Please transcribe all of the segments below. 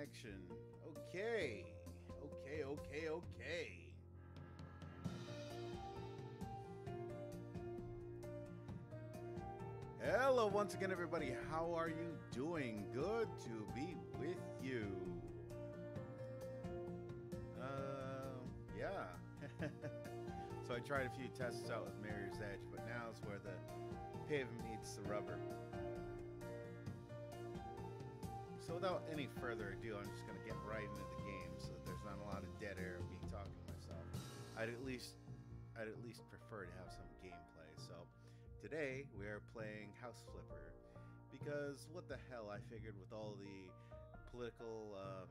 connection. Okay. Okay, okay, okay. Hello, once again, everybody. How are you doing? Good to be with you. Uh, yeah. so I tried a few tests out with Mirror's Edge, but now is where the pavement meets the rubber. So without any further ado, I'm just going to get right into the game so that there's not a lot of dead air of me talking to myself. I'd at least I'd at least prefer to have some gameplay. So today we are playing House Flipper because what the hell I figured with all the political um,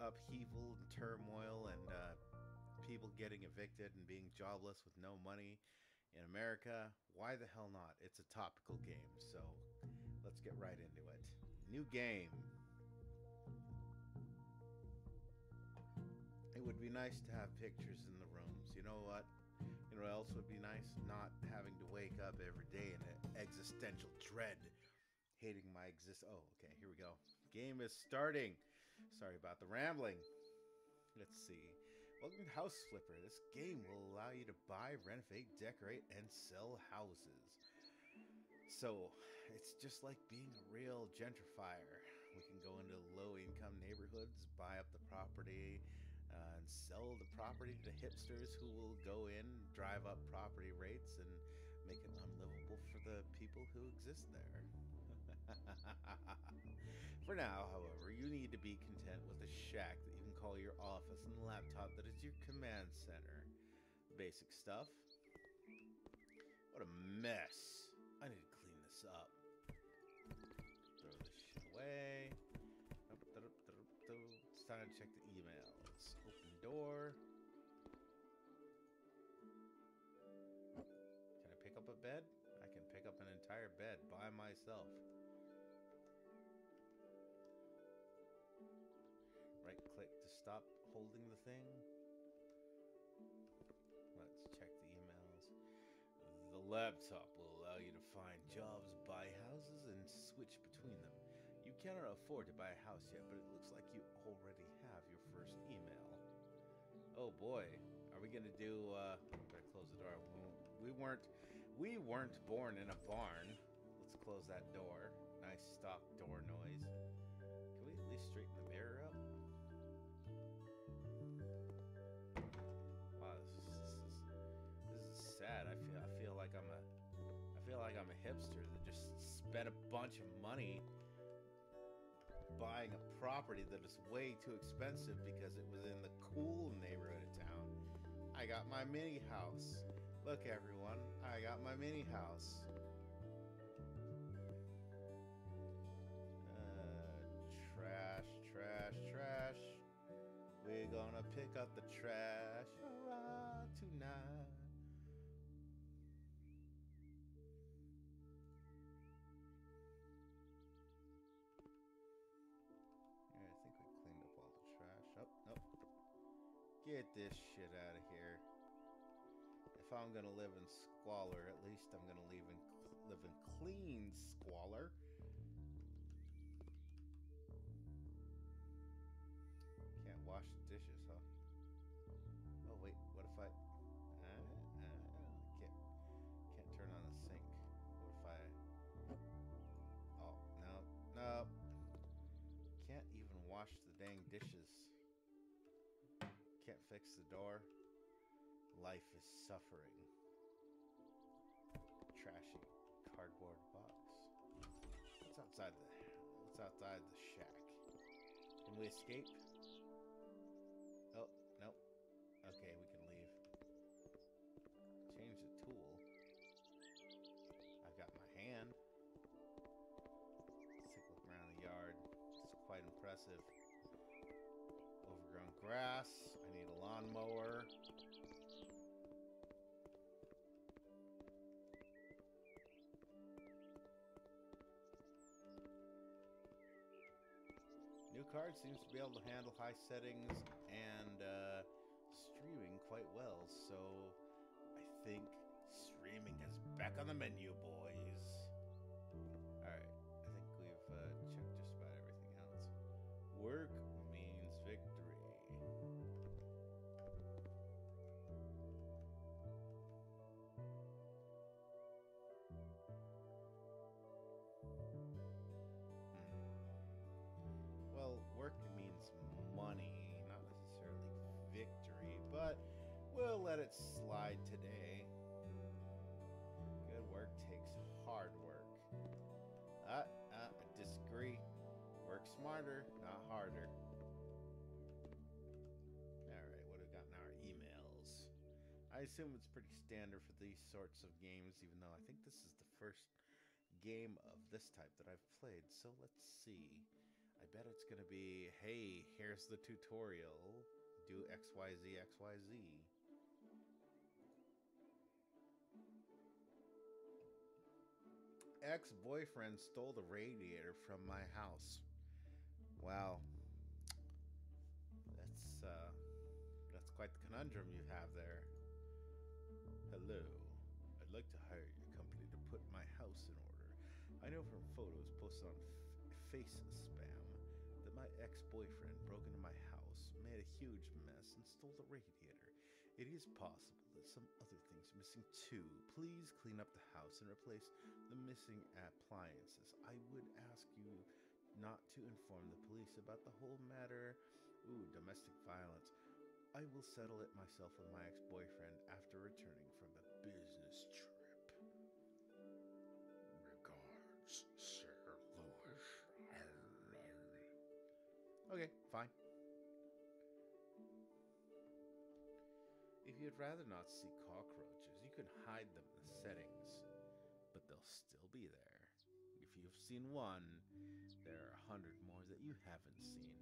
upheaval and turmoil and uh, people getting evicted and being jobless with no money in America, why the hell not? It's a topical game, so let's get right into it. New game. It would be nice to have pictures in the rooms. You know what? You know what else would be nice? Not having to wake up every day in an existential dread. Hating my exist. Oh, okay, here we go. Game is starting. Sorry about the rambling. Let's see. Welcome to House Flipper. This game will allow you to buy, renovate, decorate, and sell houses. So, it's just like being a real gentrifier. We can go into low income neighborhoods, buy up the property, sell the property to hipsters who will go in, drive up property rates, and make it unlivable for the people who exist there. for now, however, you need to be content with a shack that you can call your office and laptop that is your command center. Basic stuff. What a mess. I need to clean this up. Throw this shit away. It's time to check the door. Can I pick up a bed? I can pick up an entire bed by myself. Right click to stop holding the thing. Let's check the emails. The laptop will allow you to find jobs, buy houses, and switch between them. You cannot afford to buy a house yet, but it looks like you already have your first email. Oh boy, are we gonna do? Uh, better close the door. We weren't, we weren't born in a barn. Let's close that door. Nice stock door noise. Can we at least straighten the mirror up? Wow, this is, this is, sad. I feel, I feel like I'm a, I feel like I'm a hipster that just spent a bunch of money buying a property that is way too expensive because it was in the cool neighborhood of town. I got my mini house. Look, everyone, I got my mini house. Uh, trash, trash, trash. We're gonna pick up the trash Get this shit out of here. If I'm gonna live in squalor, at least I'm gonna live in live in clean squalor. Door. Life is suffering. Trashy cardboard box. What's outside the what's outside the shack? Can we escape? Oh, nope. Okay, we can leave. Change the tool. I've got my hand. Let's look around the yard. It's quite impressive. Overgrown grass. Lawnmower. New card seems to be able to handle high settings and uh, streaming quite well, so I think streaming is back on the menu, boys. Let it slide today. Good work takes hard work. Uh, uh, I disagree. Work smarter, not harder. Alright, what do we got in our emails? I assume it's pretty standard for these sorts of games, even though I think this is the first game of this type that I've played. So let's see. I bet it's going to be, hey, here's the tutorial. Do XYZ, XYZ. Ex-boyfriend stole the radiator from my house. Wow. That's, uh, that's quite the conundrum you have there. Hello. I'd like to hire your company to put my house in order. I know from photos posted on Face Spam that my ex-boyfriend broke into my house, made a huge mess, and stole the radiator. It is possible that some other things are missing too. Please clean up the house and replace the missing appliances. I would ask you not to inform the police about the whole matter. Ooh, domestic violence. I will settle it myself with my ex-boyfriend after returning from a business trip. Regards, Sir Lewis. Okay, fine. You'd rather not see cockroaches, you can hide them in the settings, but they'll still be there. If you've seen one, there are a hundred more that you haven't seen.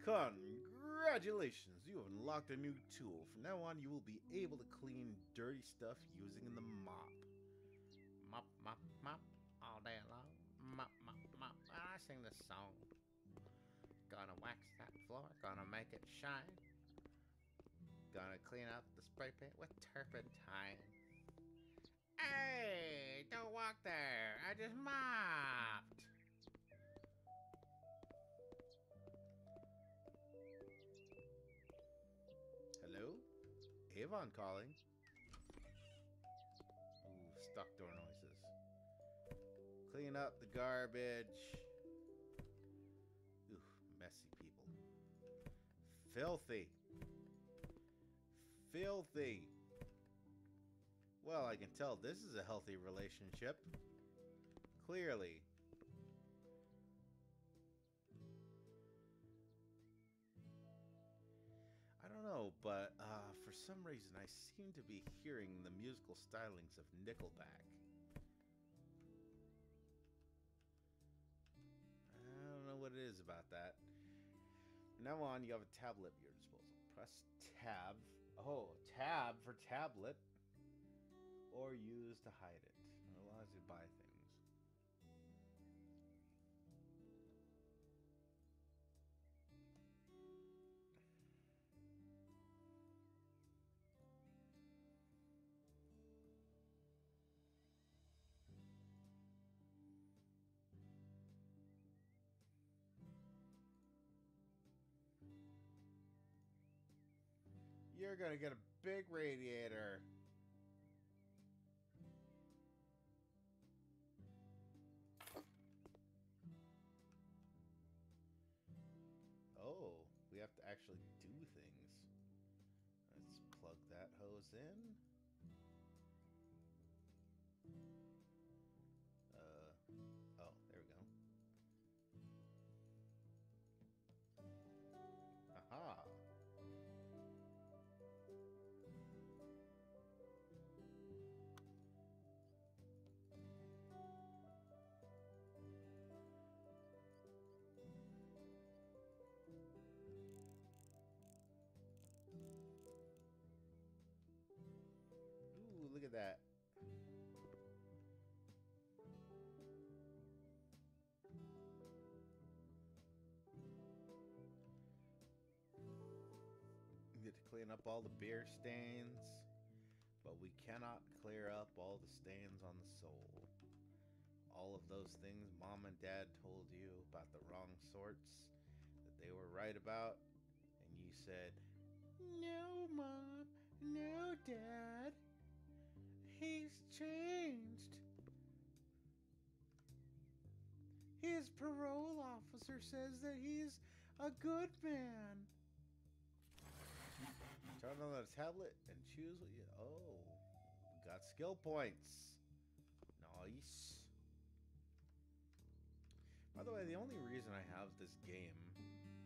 Congratulations! You have unlocked a new tool. From now on, you will be able to clean dirty stuff using the mop. Mop, mop, mop, all day long. Mop, mop, mop. Ah, I sing this song. Gonna wax that floor, gonna make it shine. Gonna clean up the spray paint with turpentine. Hey, don't walk there. I just mopped. Hello? Avon calling. Ooh, stuck door noises. Clean up the garbage. Filthy. Filthy. Well, I can tell this is a healthy relationship. Clearly. I don't know, but uh, for some reason I seem to be hearing the musical stylings of Nickelback. I don't know what it is about that. Now on, you have a tablet at your disposal. Press tab. Oh, tab for tablet. Or use to hide it. It allows you to buy things. You're gonna get a big radiator. Oh, we have to actually do things. Let's plug that hose in. At that. Get to clean up all the beer stains, but we cannot clear up all the stains on the soul. All of those things mom and dad told you about the wrong sorts that they were right about, and you said, No, mom, no, dad. He's changed. His parole officer says that he's A good man. Turn on the tablet and choose what you. Oh, got skill points. Nice. By the way, the only reason I have this game,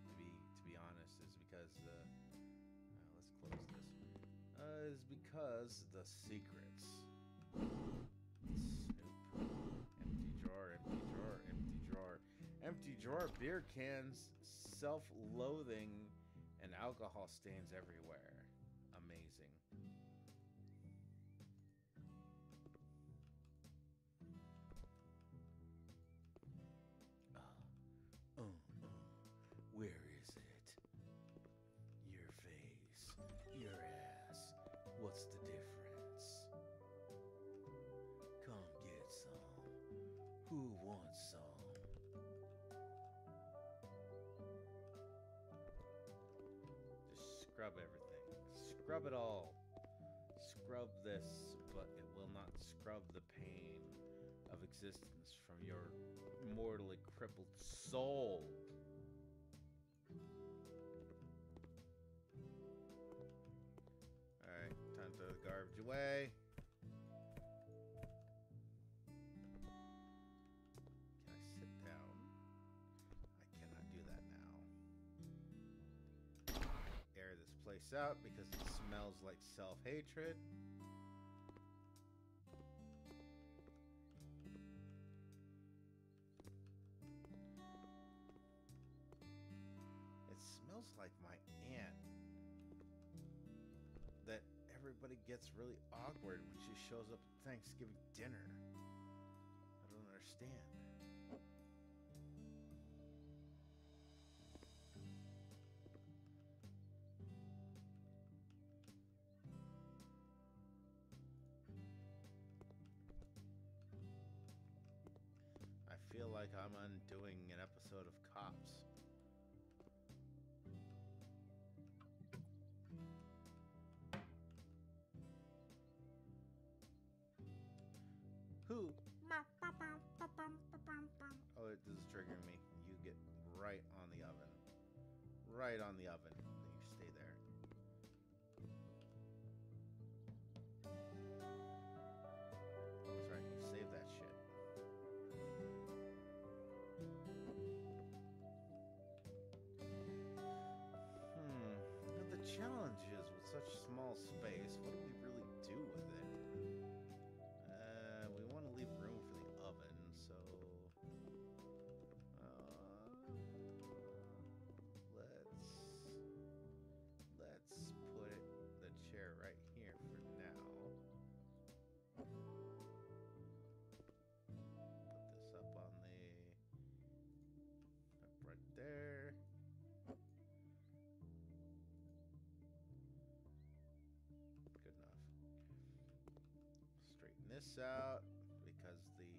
to be to be honest, is because uh, uh, let's close this. Uh, is because the secrets. Empty drawer. Empty drawer. Empty drawer. Empty drawer. Beer cans. Self-loathing, and alcohol stains everywhere. Scrub everything. Scrub it all. Scrub this, but it will not scrub the pain of existence from your mortally crippled soul. Alright, time to throw the garbage away. Out because it smells like self hatred. It smells like my aunt. That everybody gets really awkward when she shows up at Thanksgiving dinner. I don't understand. Episode of Cops. Who? Oh, it- this is triggering me. You get right on the oven. Right on the oven. Space, this out because the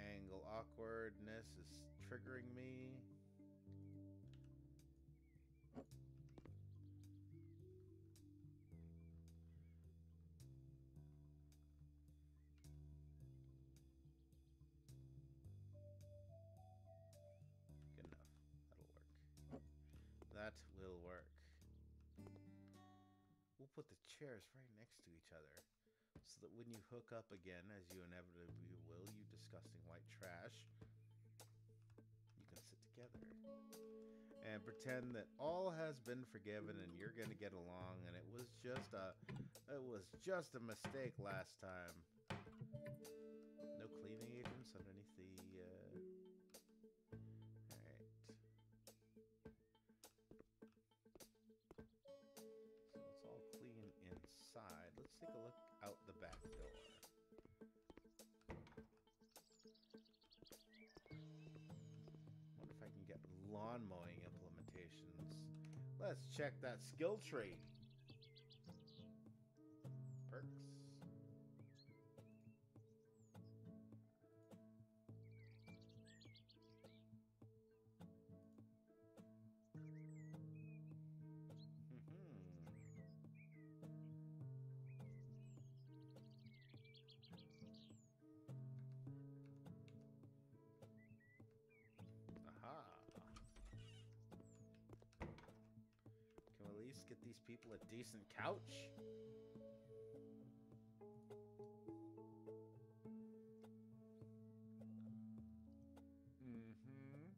angle awkwardness is triggering me. Good enough. That'll work. That will work. We'll put the chairs right next to each other so that when you hook up again, as you inevitably will, you disgusting white trash, you can sit together and pretend that all has been forgiven and you're going to get along and it was just a it was just a mistake last time. No cleaning agents underneath the uh. Let's take a look lawn mowing implementations. Let's check that skill tree. Decent couch. Mm-hmm.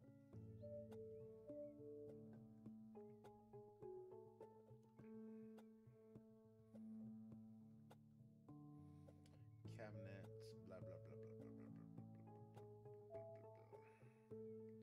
Cabinets, blah blah blah blah blah blah blah blah blah blah blah blah.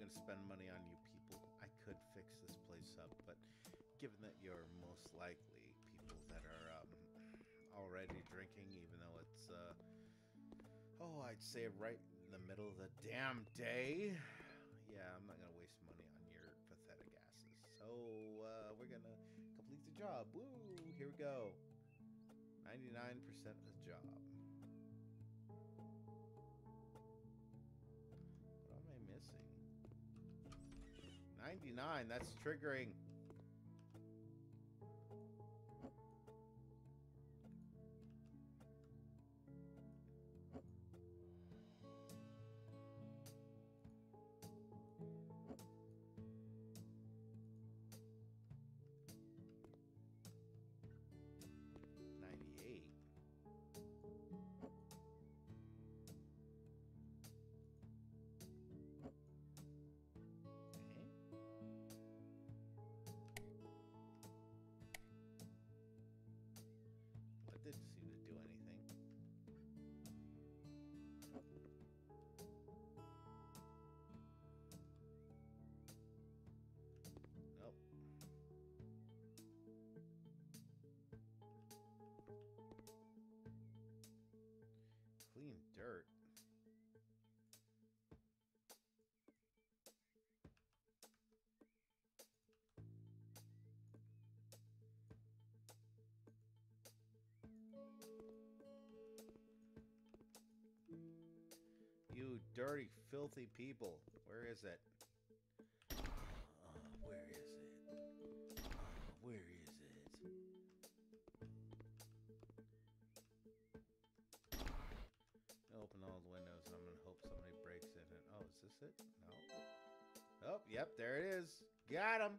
I'm gonna spend money on you people. I could fix this place up, but given that you're most likely people that are um, already drinking, even though it's uh, oh, I'd say right in the middle of the damn day. Yeah, I'm not gonna waste money on your pathetic asses. So uh, we're gonna complete the job. Woo! Here we go. 99% of the job. 99, that's triggering. Dirt. You dirty, filthy people. Where is it? It. No. Oh, yep, there it is. Got him.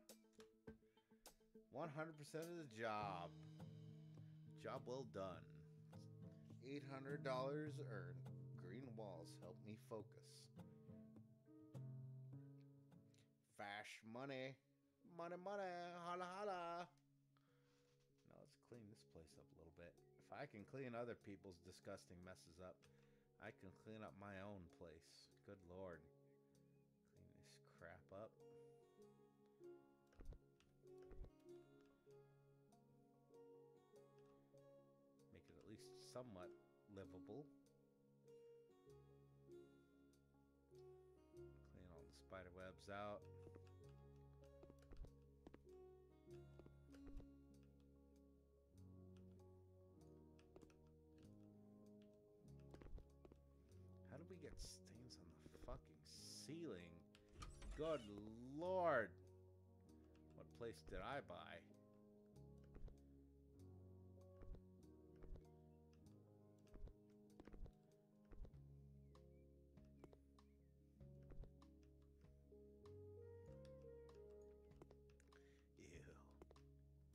100% of the job. Job well done. $800 earned. Green walls help me focus. Fash money. Money, money. Holla, holla. Now let's clean this place up a little bit. If I can clean other people's disgusting messes up, I can clean up my own place. Good lord. Up. Make it at least somewhat livable. Clean all the spider webs out. How did we get stains on the fucking ceiling? Good lord. What place did I buy? Ew.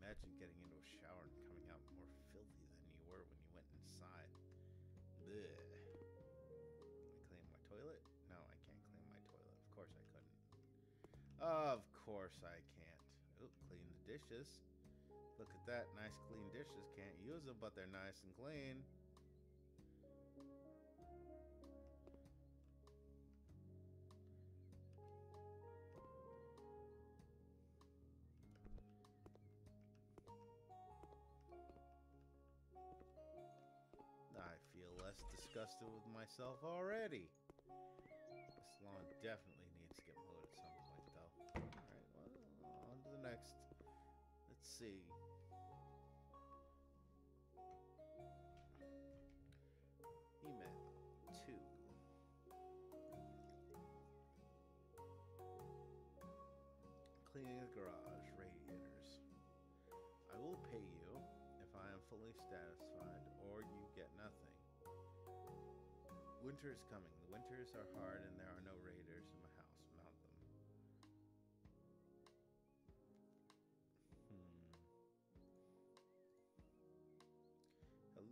Imagine getting into a shower and coming out more filthy than you were when you went inside. Bleh. Of course I can't. Ooh, clean the dishes. Look at that, nice clean dishes. Can't use them, but they're nice and clean. I feel less disgusted with myself already. This lawn definitely see. Email 2. Cleaning the garage, radiators. I will pay you if I am fully satisfied or you get nothing. Winter is coming. The winters are hard and there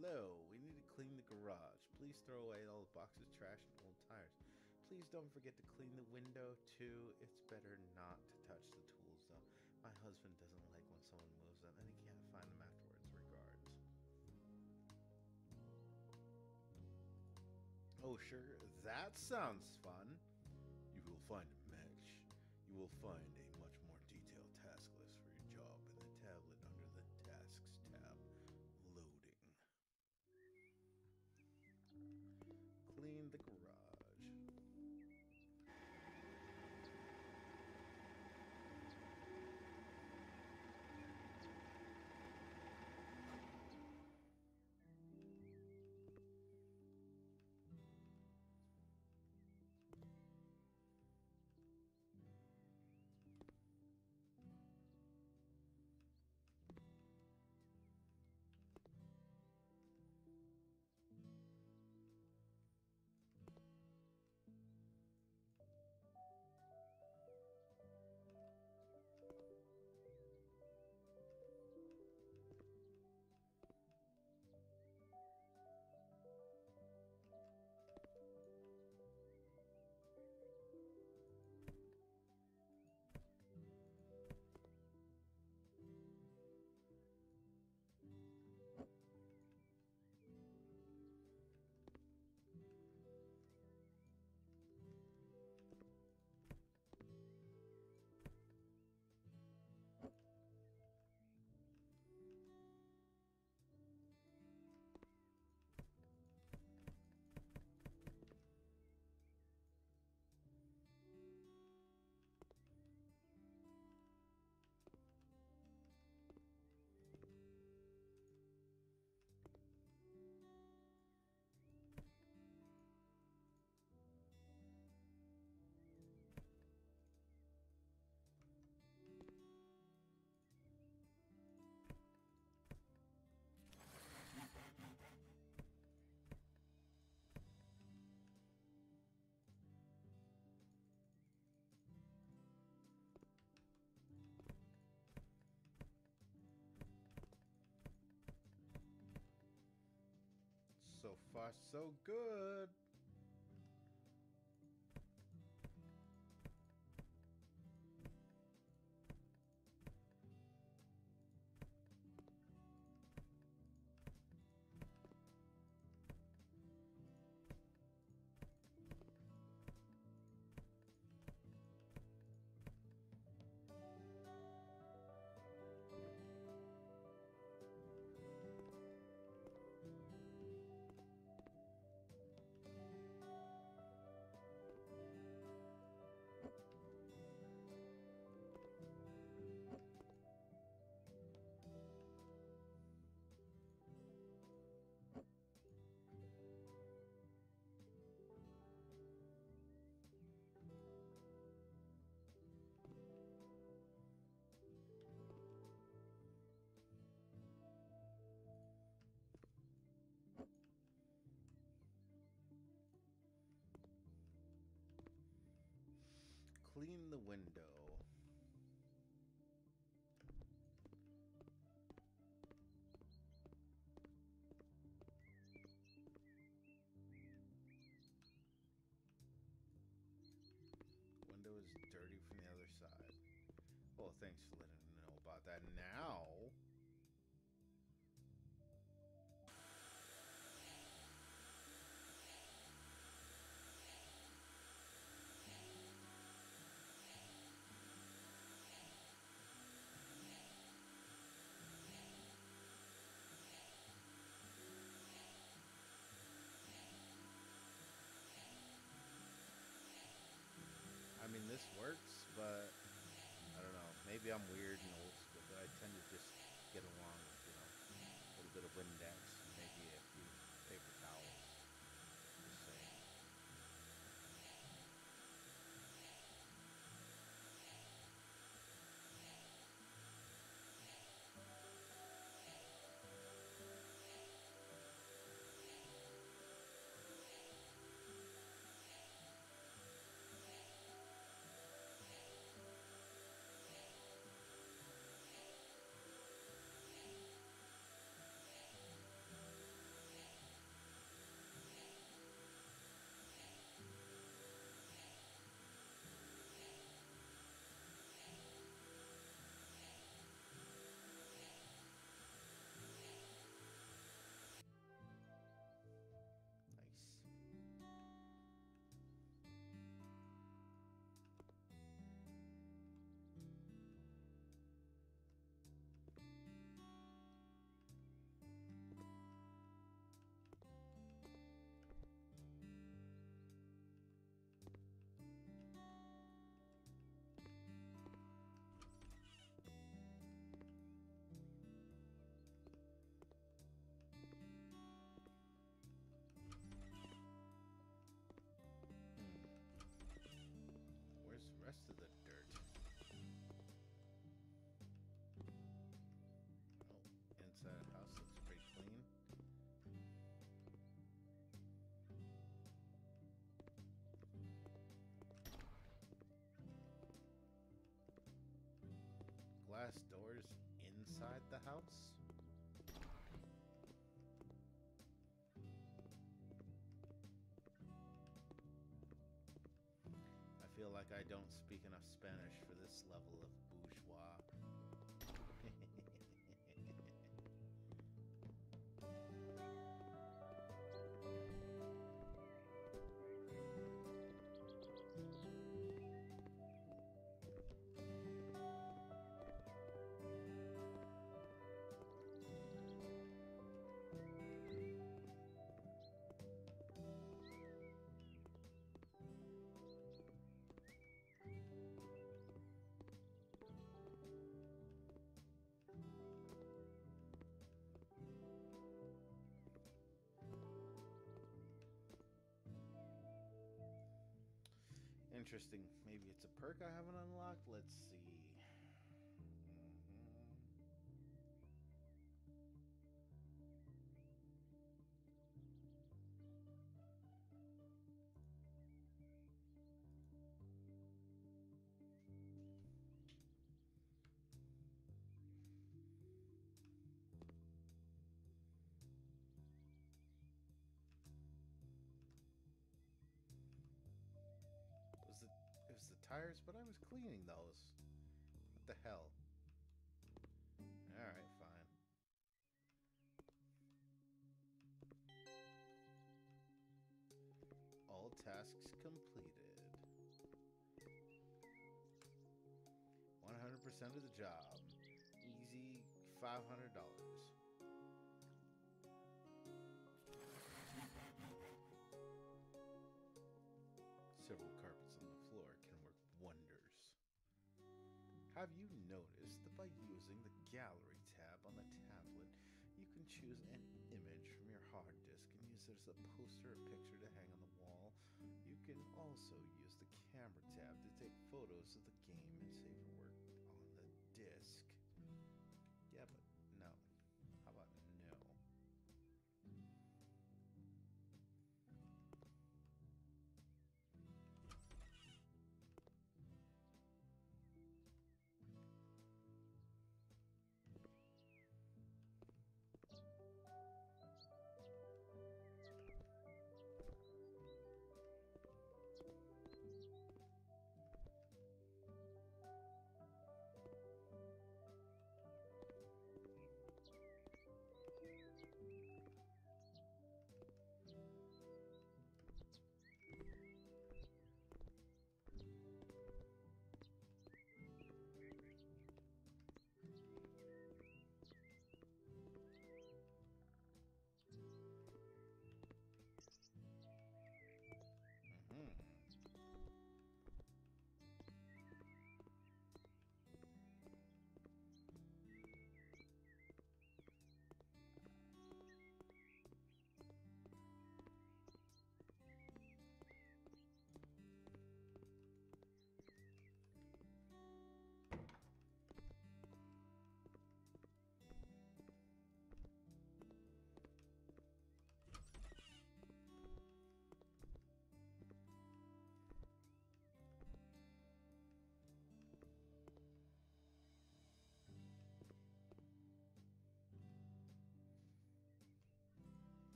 Hello, we need to clean the garage. Please throw away all the boxes, trash, and old tires. Please don't forget to clean the window too. It's better not to touch the tools though. My husband doesn't like when someone moves them and he can't find them afterwards. Regards. Oh, sure. That sounds fun. You will find a match. You will find So far, so good. Clean the window. Window is dirty from the other side. Well, thanks for letting I'm weird and old school, but I tend to just get along with, you know, a little bit of Windex feel like I don't speak enough Spanish Interesting. Maybe it's a perk I haven't unlocked. Let's see. Tires, but I was cleaning those. What the hell? Alright, fine. All tasks completed. 100% of the job. Easy $500. Have you noticed that by using the gallery tab on the tablet, you can choose an image from your hard disk and use it as a poster or picture to hang on the wall? You can also use the camera tab to take photos of the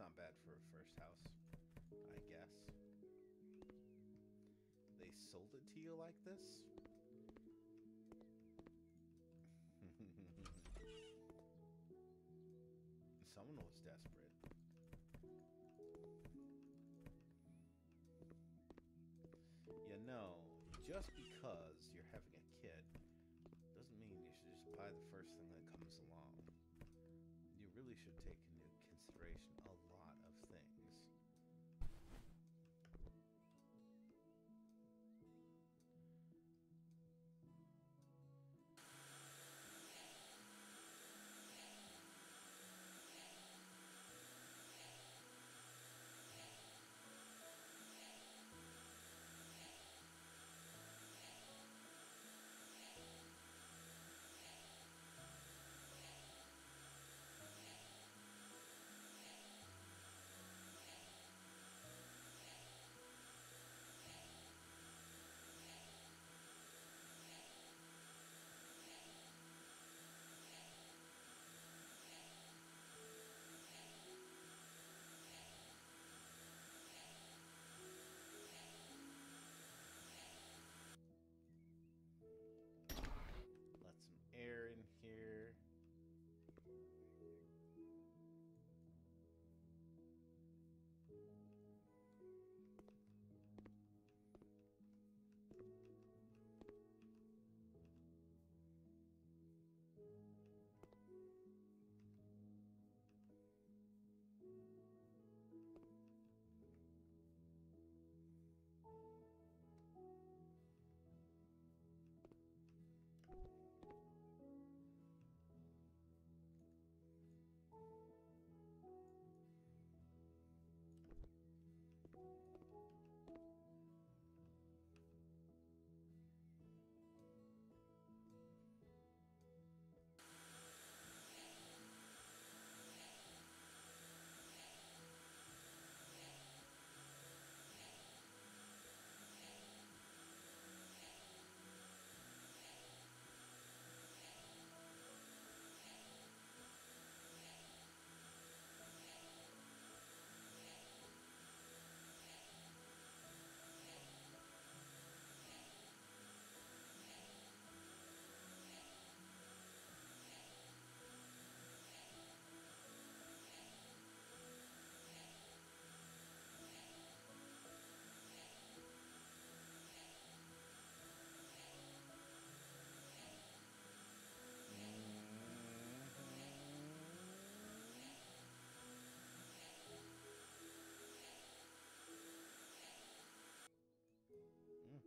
not bad for a first house, I guess. They sold it to you like this? Someone was desperate. You know, just because you're having a kid doesn't mean you should just buy the first thing that comes along. You really should take into consideration a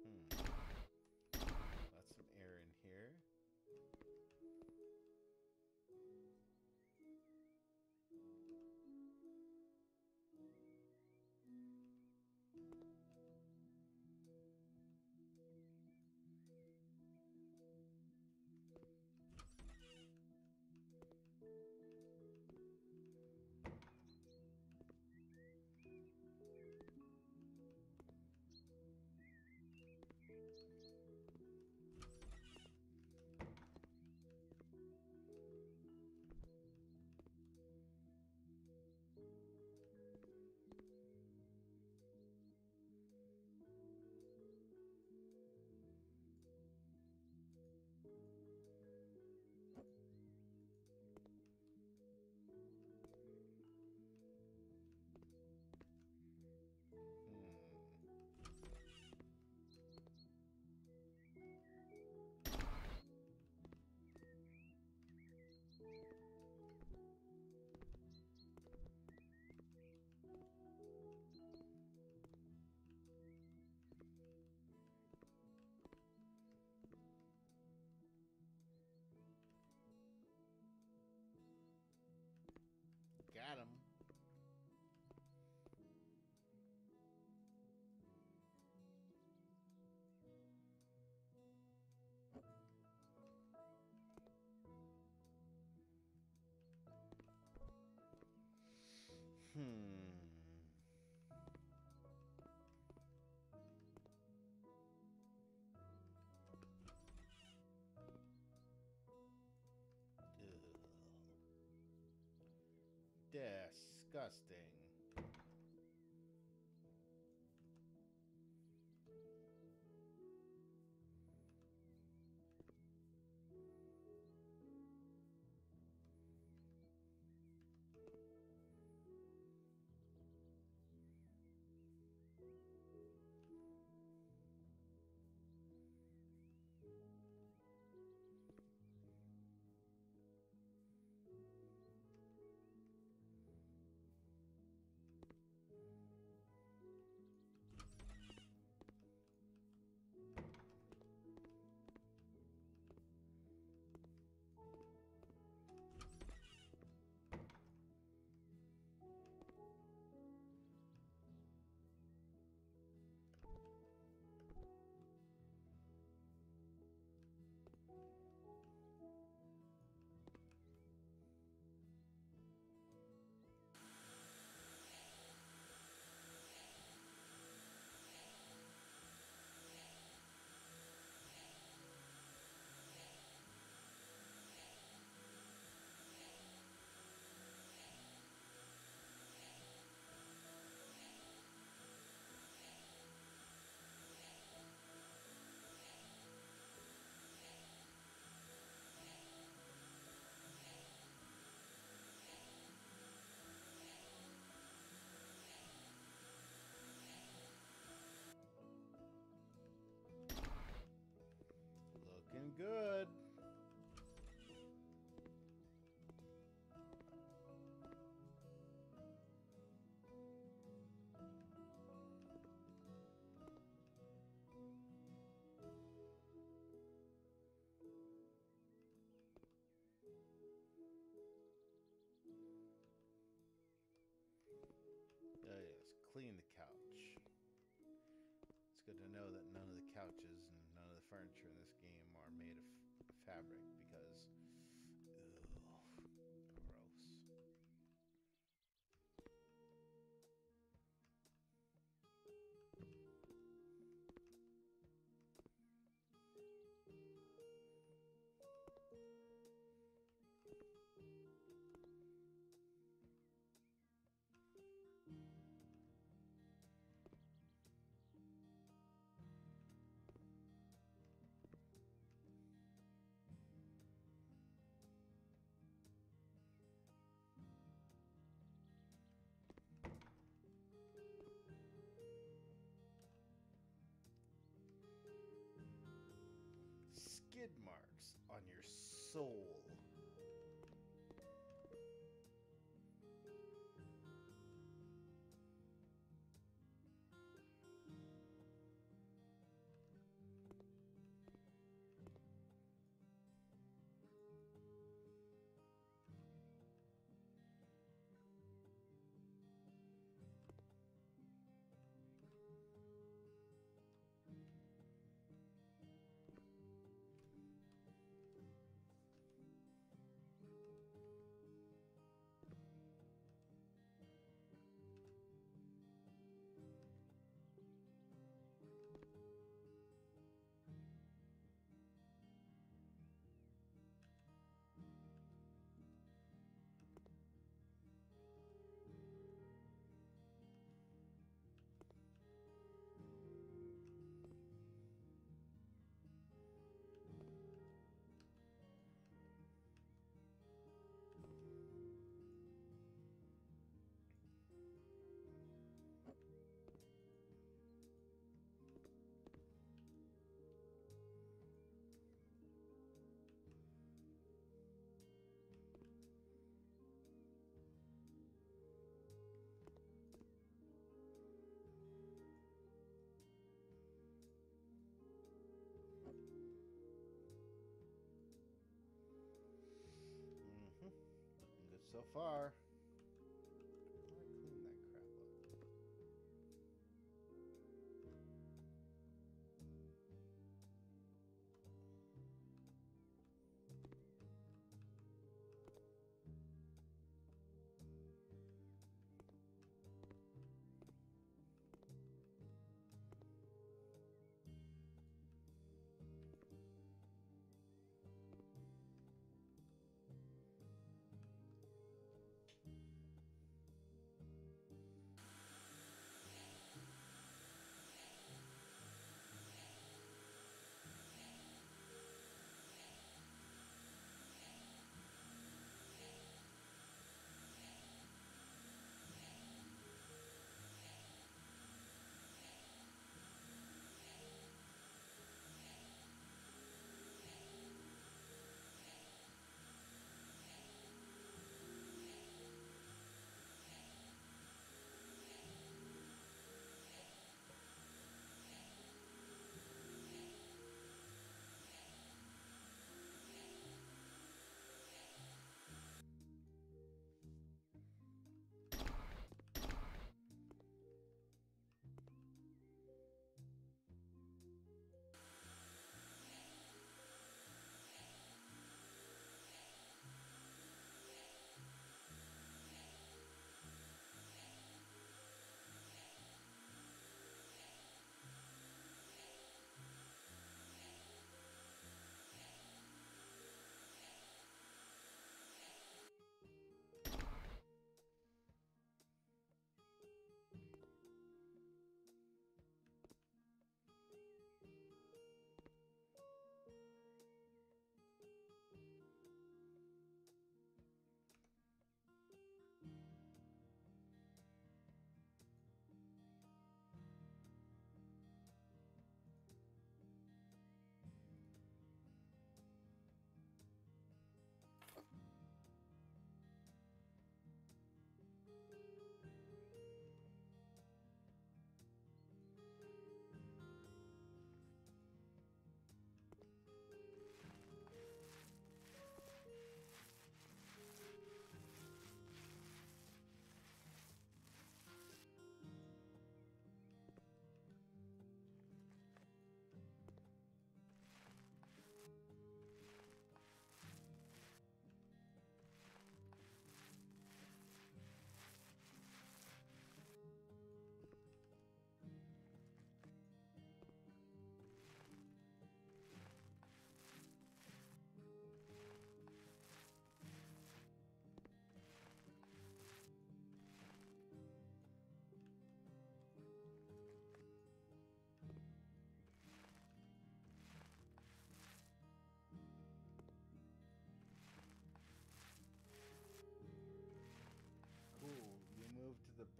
Hmm. That's some air in here. Hmm. Ugh. Disgusting. Clean the couch. It's good to know that none of the couches and none of the furniture in this game are made of fabric soul. So far.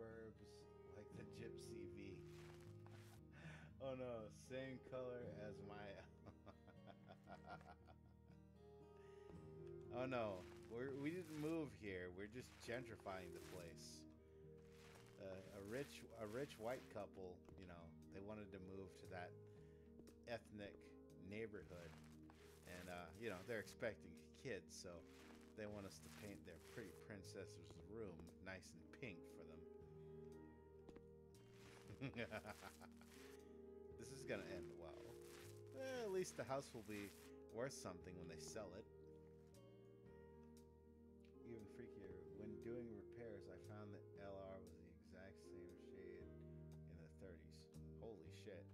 suburbs like the Gypsy V. oh no, same color as my. oh no, we're, we didn't move here. We're just gentrifying the place. Uh, a rich, a rich white couple, you know, they wanted to move to that ethnic neighborhood, and uh, you know they're expecting kids, so they want us to paint their pretty princess's room nice and pink for them. this is gonna end well. Eh, at least the house will be worth something when they sell it. Even freakier, when doing repairs, I found that LR was the exact same shade in the 30s. Holy shit.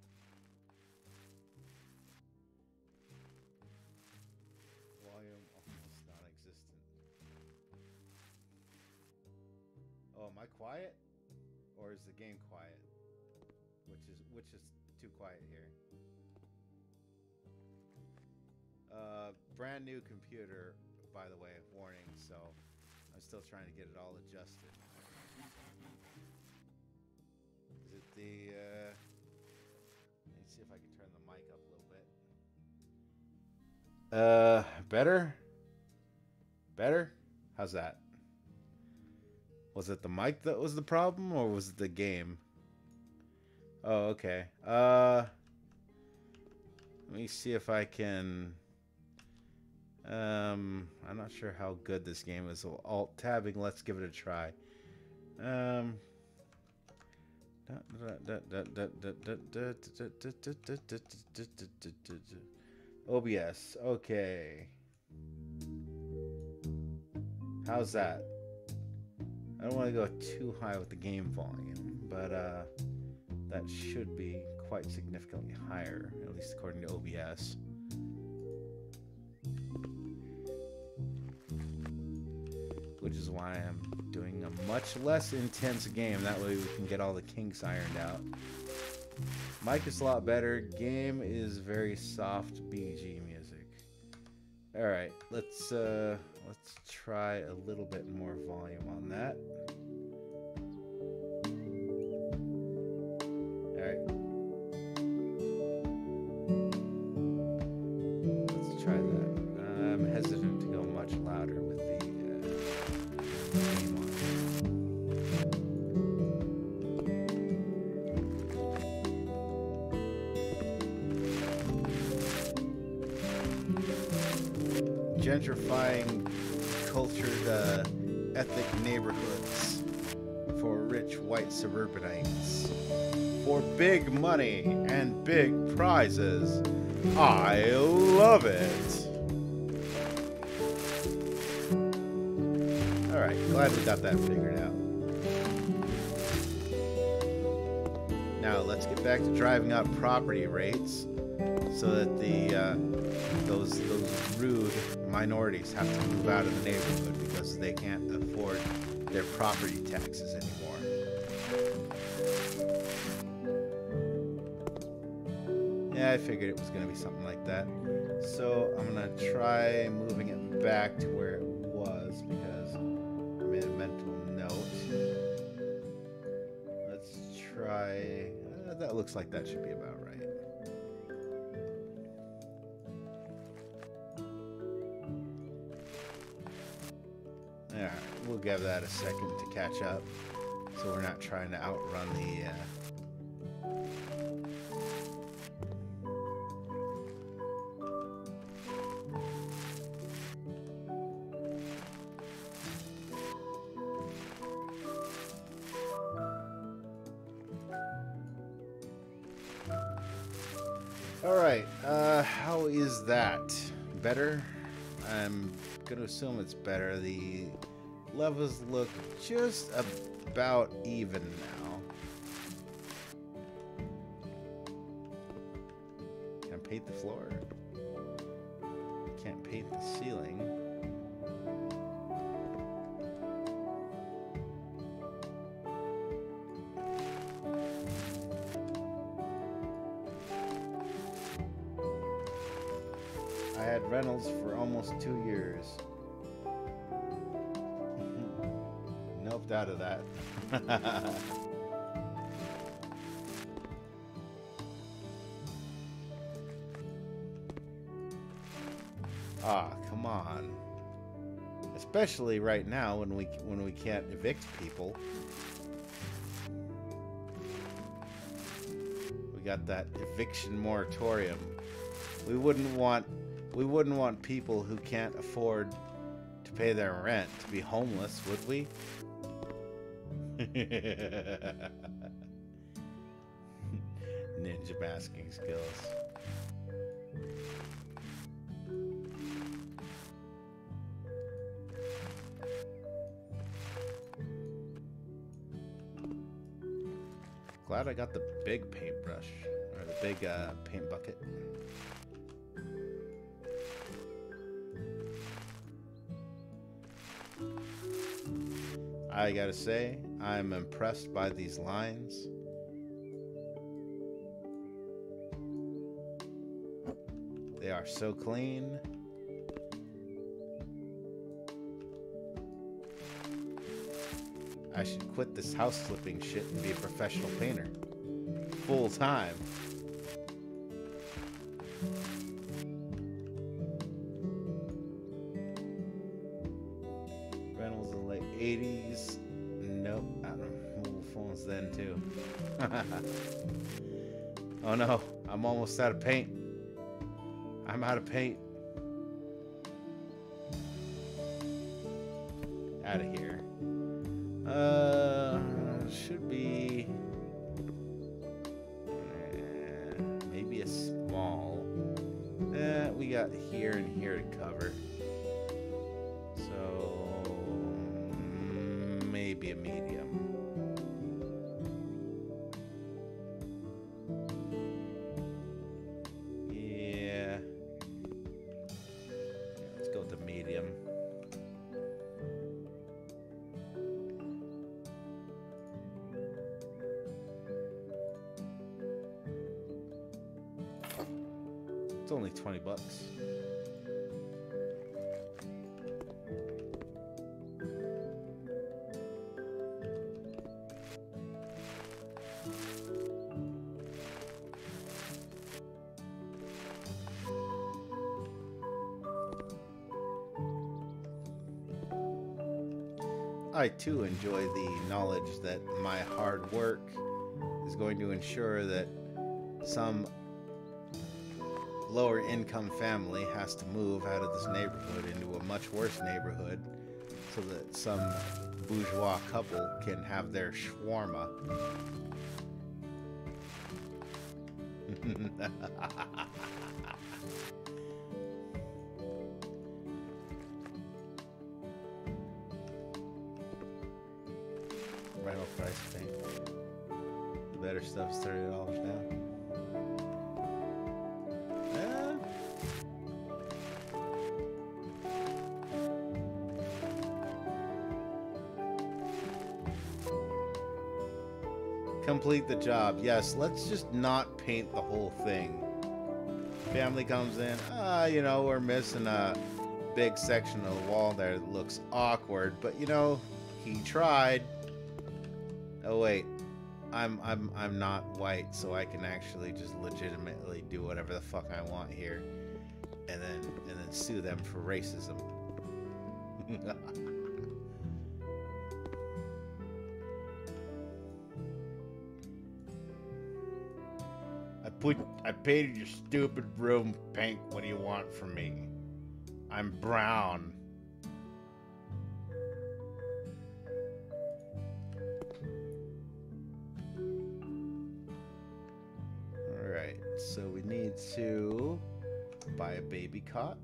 Volume almost non-existent. Oh, am I quiet? Or is the game quiet? Which is which is too quiet here? Uh, brand new computer, by the way, warning, so I'm still trying to get it all adjusted. Is it the, uh, let me see if I can turn the mic up a little bit. Uh, better? Better? How's that? Was it the mic that was the problem, or was it the game? Oh, okay. Uh, let me see if I can. Um, I'm not sure how good this game is. Alt tabbing. Let's give it a try. Um. OBS. Okay. How's that? I don't want to go too high with the game volume, but uh, that should be quite significantly higher, at least according to OBS. Which is why I'm doing a much less intense game. That way we can get all the kinks ironed out. Mic is a lot better. Game is very soft BG music. All right, let's uh, let's try a little bit more volume on that. Money and big prizes. I love it. Alright, glad we got that figured out. Now let's get back to driving up property rates so that the uh, those those rude minorities have to move out of the neighborhood because they can't afford their property taxes anymore. I figured it was going to be something like that. So I'm going to try moving it back to where it was because I made a mental note. Let's try. Uh, that looks like that should be about right. Alright, we'll give that a second to catch up so we're not trying to outrun the. Uh... that? Better? I'm gonna assume it's better. The levels look just about even now. Can I paint the floor? Can't paint the ceiling. left out of that. ah, come on. Especially right now when we when we can't evict people. We got that eviction moratorium. We wouldn't want we wouldn't want people who can't afford to pay their rent to be homeless, would we? Ninja masking skills. Glad I got the big paintbrush, or the big uh, paint bucket. I gotta say, I'm impressed by these lines. They are so clean. I should quit this house flipping shit and be a professional painter. Full time. oh no. I'm almost out of paint. I'm out of paint. Out of here. Uh, should be eh, maybe a small. Eh, we got here and here to too enjoy the knowledge that my hard work is going to ensure that some lower income family has to move out of this neighborhood into a much worse neighborhood so that some bourgeois couple can have their shawarma. price thing. The better stuff's thirty dollars now. Complete the job. Yes, let's just not paint the whole thing. Family comes in, ah, you know, we're missing a big section of the wall there that looks awkward, but you know, he tried. Oh wait, I'm I'm I'm not white, so I can actually just legitimately do whatever the fuck I want here, and then and then sue them for racism. I put I painted your stupid room pink. What do you want from me? I'm brown. To buy a baby cot.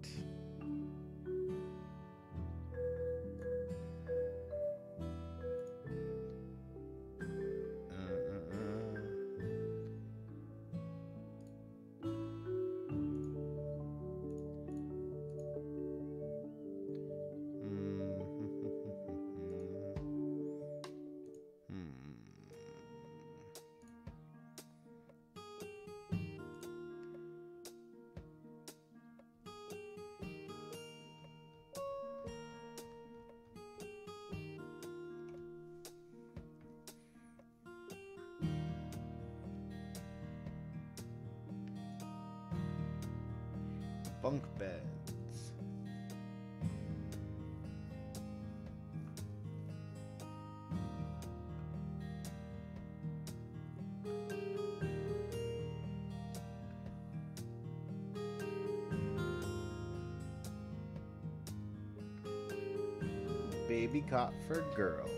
For girl.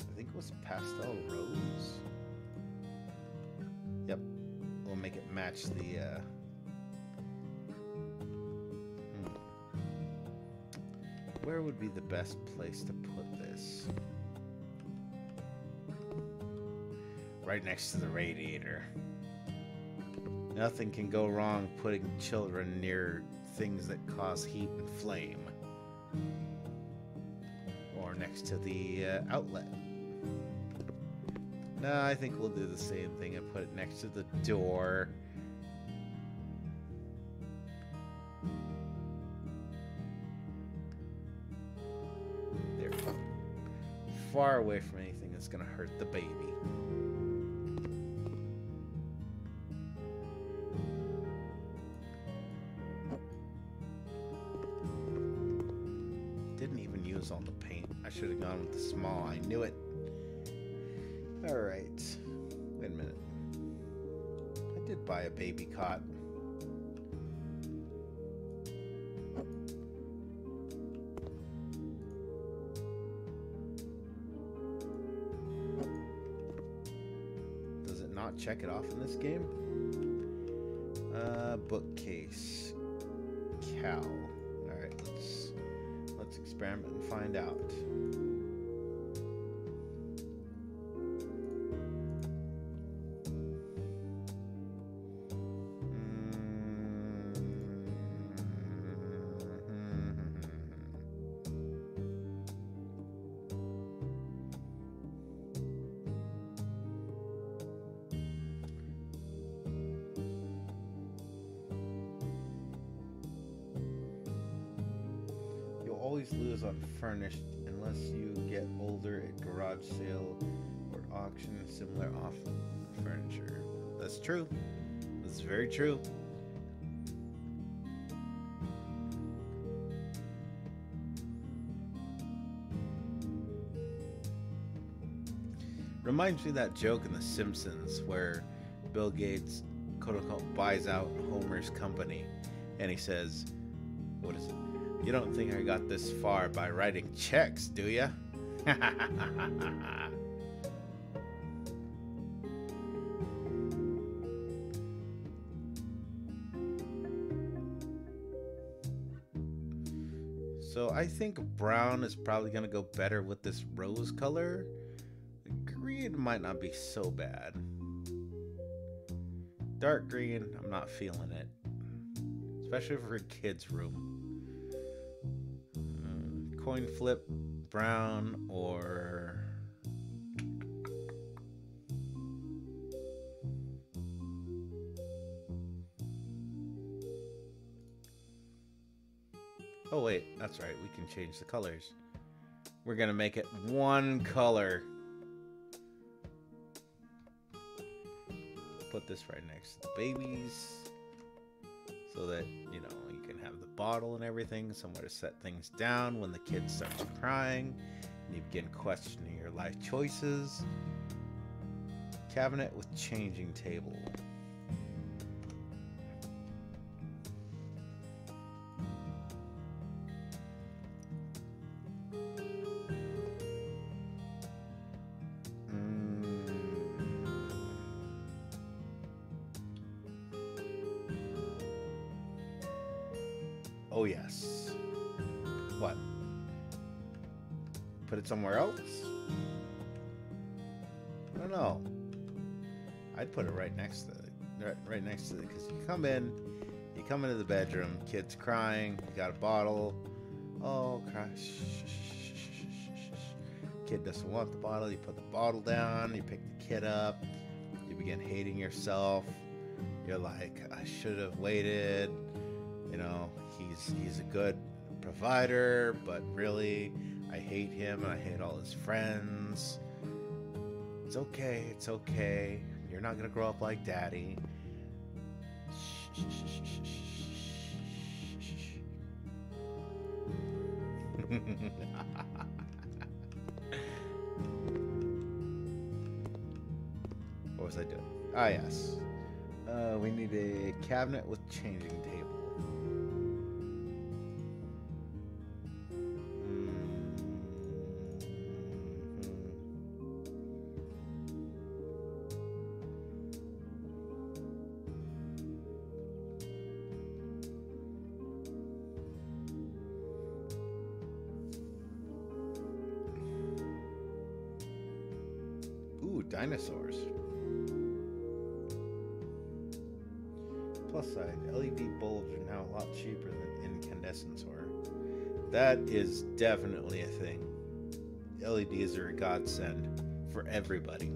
I think it was pastel rose. Yep, we'll make it match the. Uh... hmm. Where would be the best place to put this? Right next to the radiator. Nothing can go wrong putting children near things that cause heat and flame. Or next to the uh, outlet. No, I think we'll do the same thing and put it next to the door. There. Far away from anything that's going to hurt the baby. Should have gone with the small. I knew it. Alright. Wait a minute. I did buy a baby cot. Does it not check it off in this game? Uh, bookcase. Cow. Alright, let's let's experiment and find out. Garage sale or auction similar off furniture. That's true. That's very true. Reminds me of that joke in The Simpsons where Bill Gates, quote unquote, buys out Homer's company and he says, What is it? You don't think I got this far by writing checks, do ya? so I think brown is probably going to go better with this rose color. Green might not be so bad. Dark green, I'm not feeling it. Especially for a kid's room. Uh, coin flip, brown or. Oh, wait, that's right. We can change the colors. We're going to make it one color. Put this right next to the babies so that you know bottle and everything somewhere to set things down when the kid starts crying and you begin questioning your life choices. Cabinet with changing table Put it somewhere else? I don't know. I'd put it right next to. Right, right next to it. Because you come in, you come into the bedroom, kid's crying, you got a bottle. Oh, cry. Kid doesn't want the bottle. You put the bottle down, you pick the kid up, you begin hating yourself. You're like, I should have waited. You know, he's he's a good provider, but really, I hate him and I hate all his friends. It's okay, it's okay. You're not gonna grow up like daddy. What was I doing? Ah, yes. Uh, we need a cabinet with changing table. Is definitely a thing. LEDs are a godsend for everybody.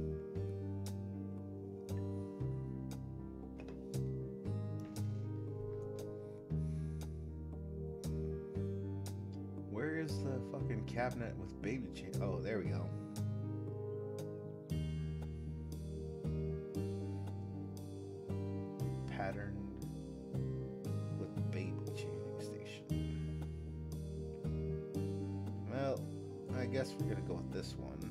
This one.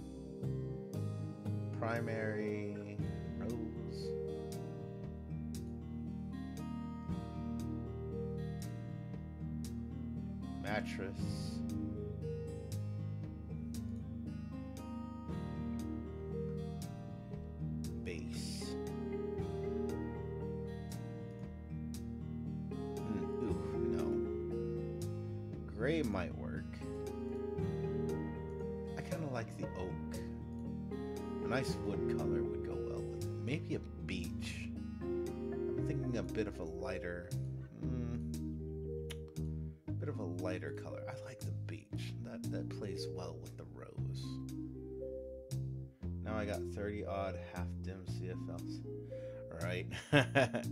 Primary rose. Mattress. Base. Mm, ooh, no. Gray might bit of a lighter, mm, bit of a lighter color. I like the beach. That that plays well with the rose. Now I got 30 odd half dim CFLs. All right.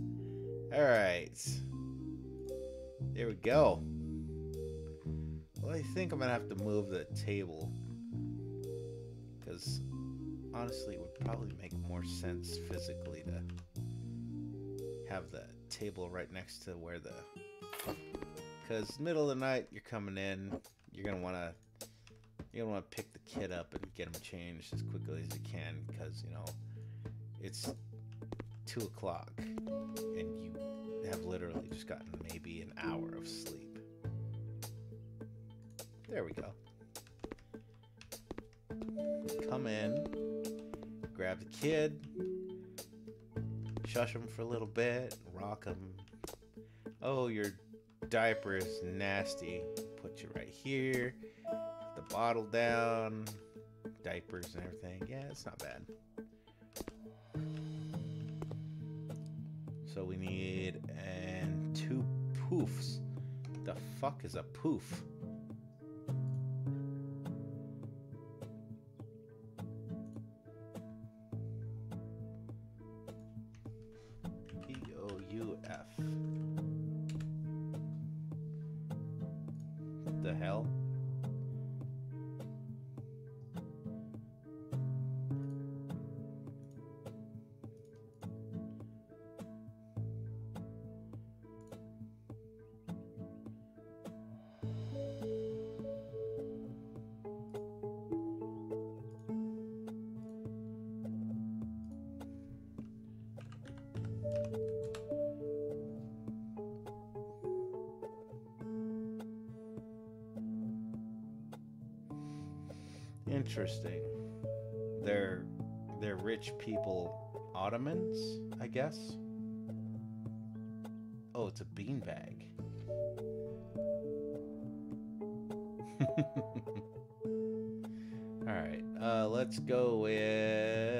All right. There we go. Well, I think I'm gonna have to move the table because honestly, it would probably make more sense physically to have the table right next to where the because middle of the night you're coming in, you're gonna want to you're gonna want to pick the kid up and get him changed as quickly as you can because you know it's two o'clock and you have literally just gotten maybe an hour of sleep. There we go. Come in, grab the kid, shush him for a little bit, rock him. Oh, your diaper is nasty. Put you right here. Put the bottle down, diapers and everything. Yeah, it's not bad. So we need and two poofs. The fuck is a poof? Interesting. They're they're rich people Ottomans, I guess. Oh, it's a beanbag. All right, uh, let's go with.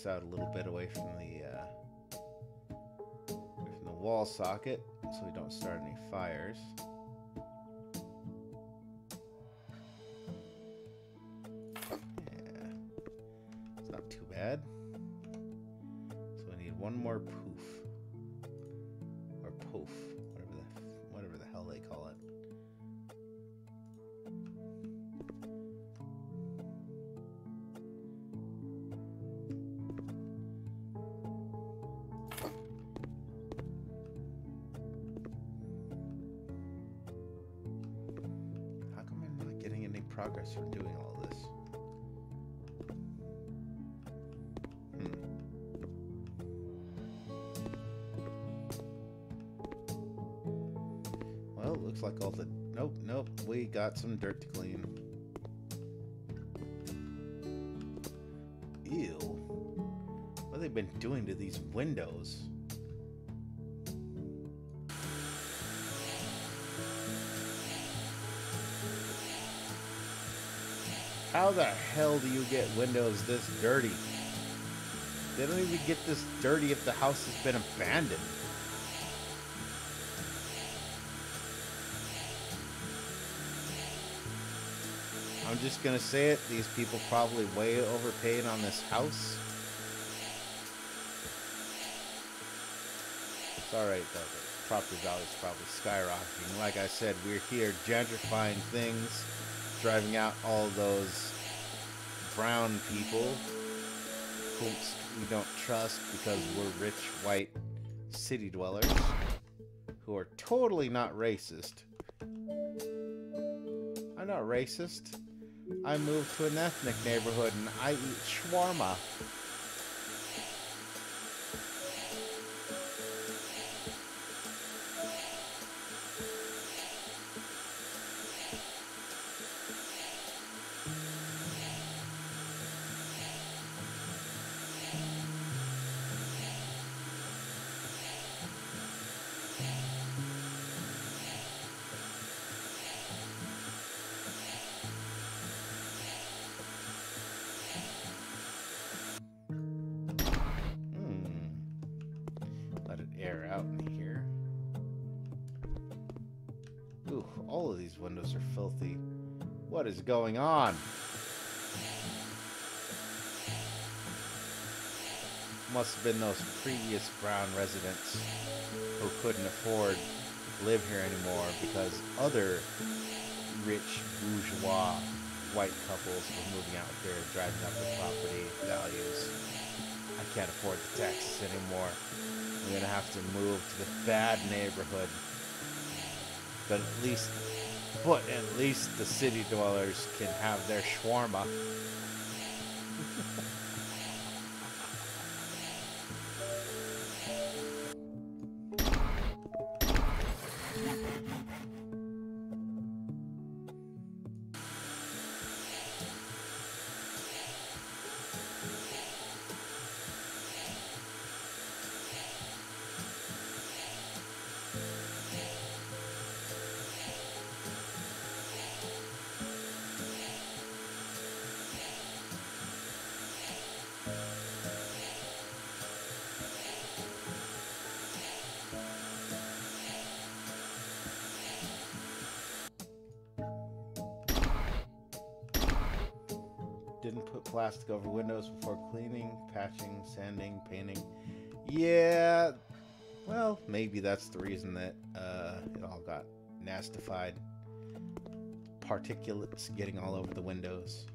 This out a little bit away from the uh, away from the wall socket, so we don't start any fires. Got some dirt to clean. Ew. What have they been doing to these windows? How the hell do you get windows this dirty? They don't even get this dirty if the house has been abandoned. Just gonna say it, these people probably way overpaid on this house. It's alright though, the property value is probably skyrocketing. Like I said, we're here gentrifying things, driving out all those brown people who we don't trust because we're rich white city dwellers who are totally not racist. I'm not racist. I moved to an ethnic neighborhood and I eat shawarma. Going on? Must have been those previous brown residents who couldn't afford to live here anymore because other rich bourgeois white couples were moving out here, driving up the property values. I can't afford the taxes anymore. I'm gonna have to move to the bad neighborhood. But at least, but at least the city dwellers can have their shawarma. plastic over windows before cleaning, patching, sanding, painting. Yeah, well, maybe that's the reason that uh, it all got nastified. Particulates getting all over the windows.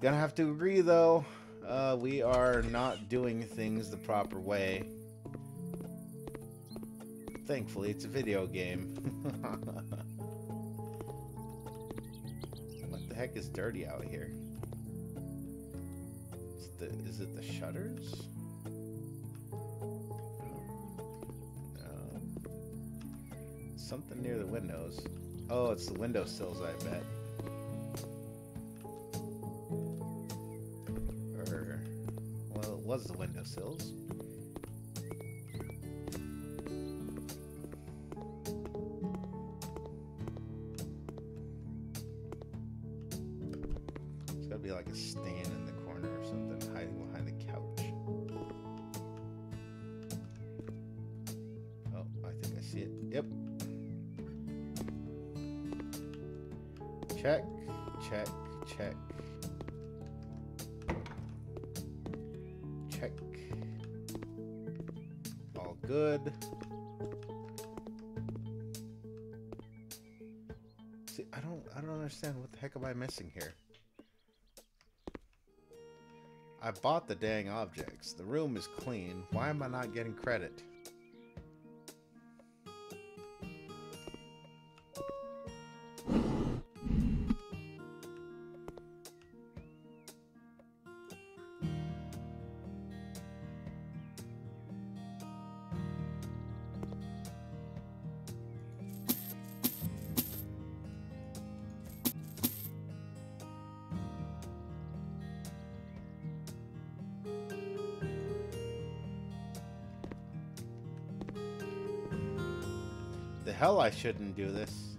Gonna have to agree though, uh, we are not doing things the proper way. Thankfully, it's a video game. the heck is dirty out here? Is, the, is it the shutters? No. Something near the windows. Oh, it's the windowsills, I bet. Or, well, it was the windowsills. I missing here? I bought the dang objects. The room is clean. Why am I not getting credit? I shouldn't do this.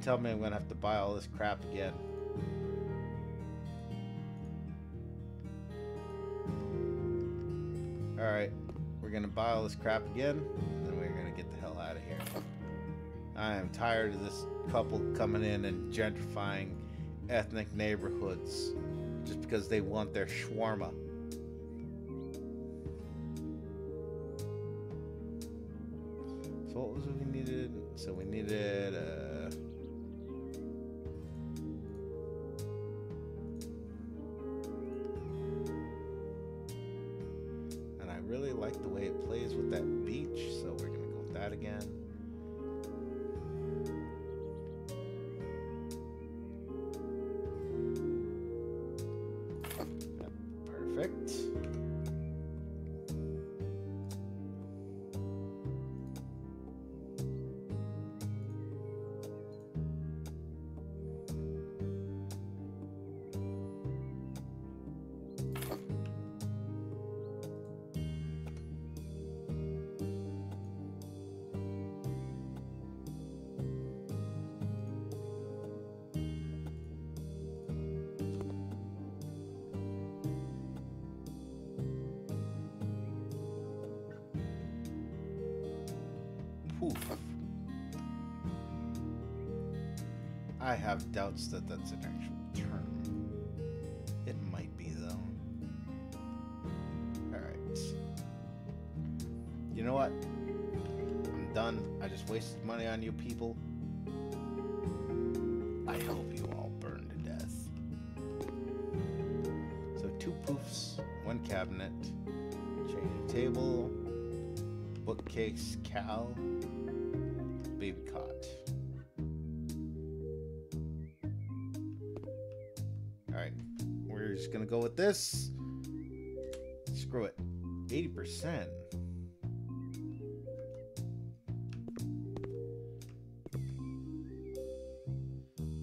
Don't tell me I'm gonna have to buy all this crap again. Alright, we're gonna buy all this crap again, and then we're gonna get the hell out of here. I am tired of this couple coming in and gentrifying ethnic neighborhoods just because they want their shawarma. I have doubts that that's an actual term. It might be, though. Alright. You know what? I'm done. I just wasted money on you people. I hope you all burn to death. So, two poofs, one cabinet, changing table, bookcase, cow, go with this. Screw it. 80%.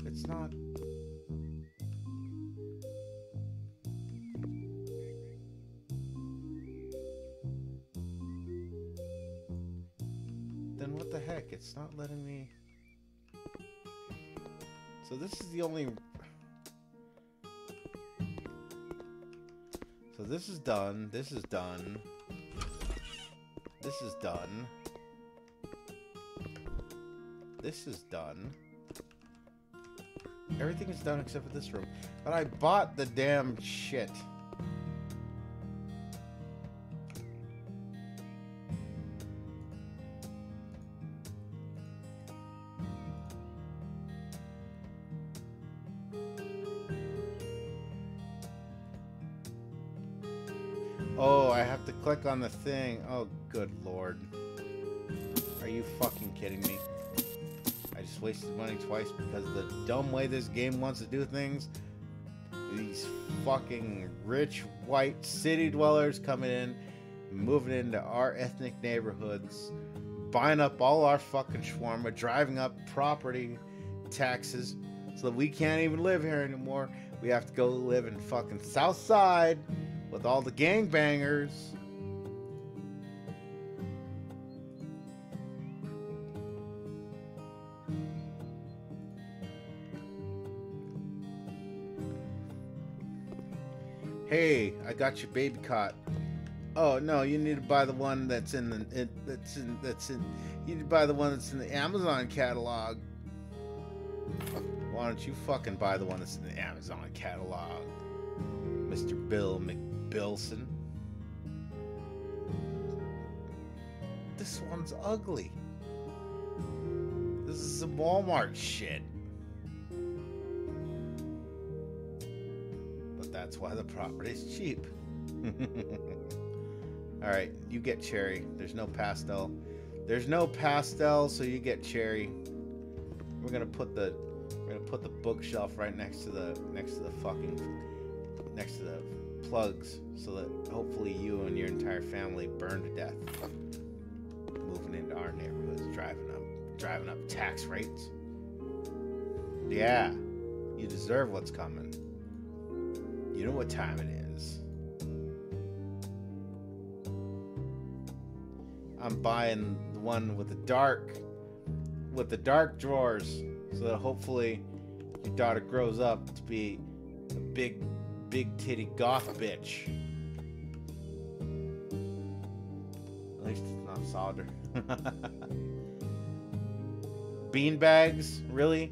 It's not. Then what the heck? It's not letting me. So this is the only. This is done. This is done. This is done. This is done. Everything is done except for this room. But I bought the damn shit. On the thing. Oh, good lord. Are you fucking kidding me? I just wasted money twice because of the dumb way this game wants to do things. These fucking rich white city dwellers coming in, moving into our ethnic neighborhoods, buying up all our fucking shawarma, driving up property taxes so that we can't even live here anymore. We have to go live in fucking South Side with all the gangbangers. Hey, I got your baby cot. Oh no, you need to buy the one that's in the it, that's in that's in. You need to buy the one that's in the Amazon catalog. Why don't you fucking buy the one that's in the Amazon catalog, Mr. Bill McBilson? this one's ugly. This is some Walmart shit. That's why the property's cheap. All right, you get cherry. There's no pastel. There's no pastel, so you get cherry. We're gonna put the we're gonna put the bookshelf right next to the next to the fucking next to the plugs, so that hopefully you and your entire family burn to death. Moving into our neighborhoods, driving up driving up tax rates. Yeah, you deserve what's coming. You know what time it is. I'm buying the one with the dark with the dark drawers so that hopefully your daughter grows up to be a big big titty goth bitch. At least it's not solder. Bean bags, really?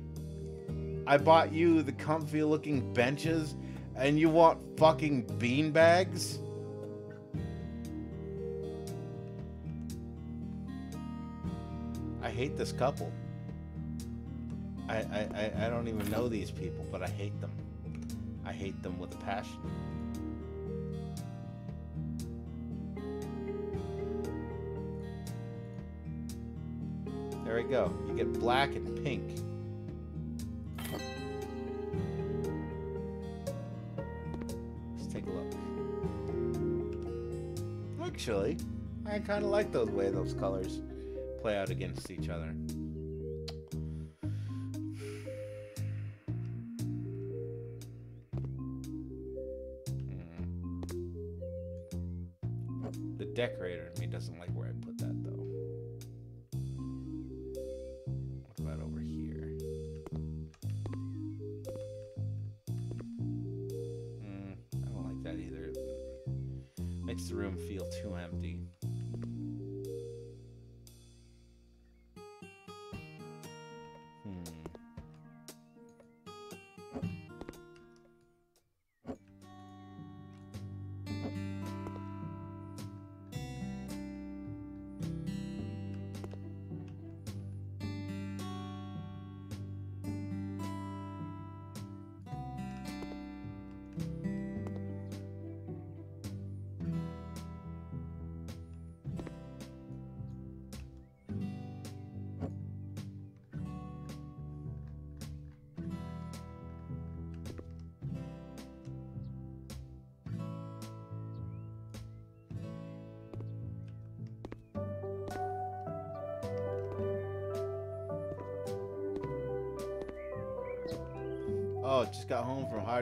I bought you the comfy looking benches and you want fucking bean bags? I hate this couple. I, I, I- I don't even know these people, but I hate them. I hate them with a passion. There we go. You get black and pink. Actually, I kind of like those way those colors play out against each other.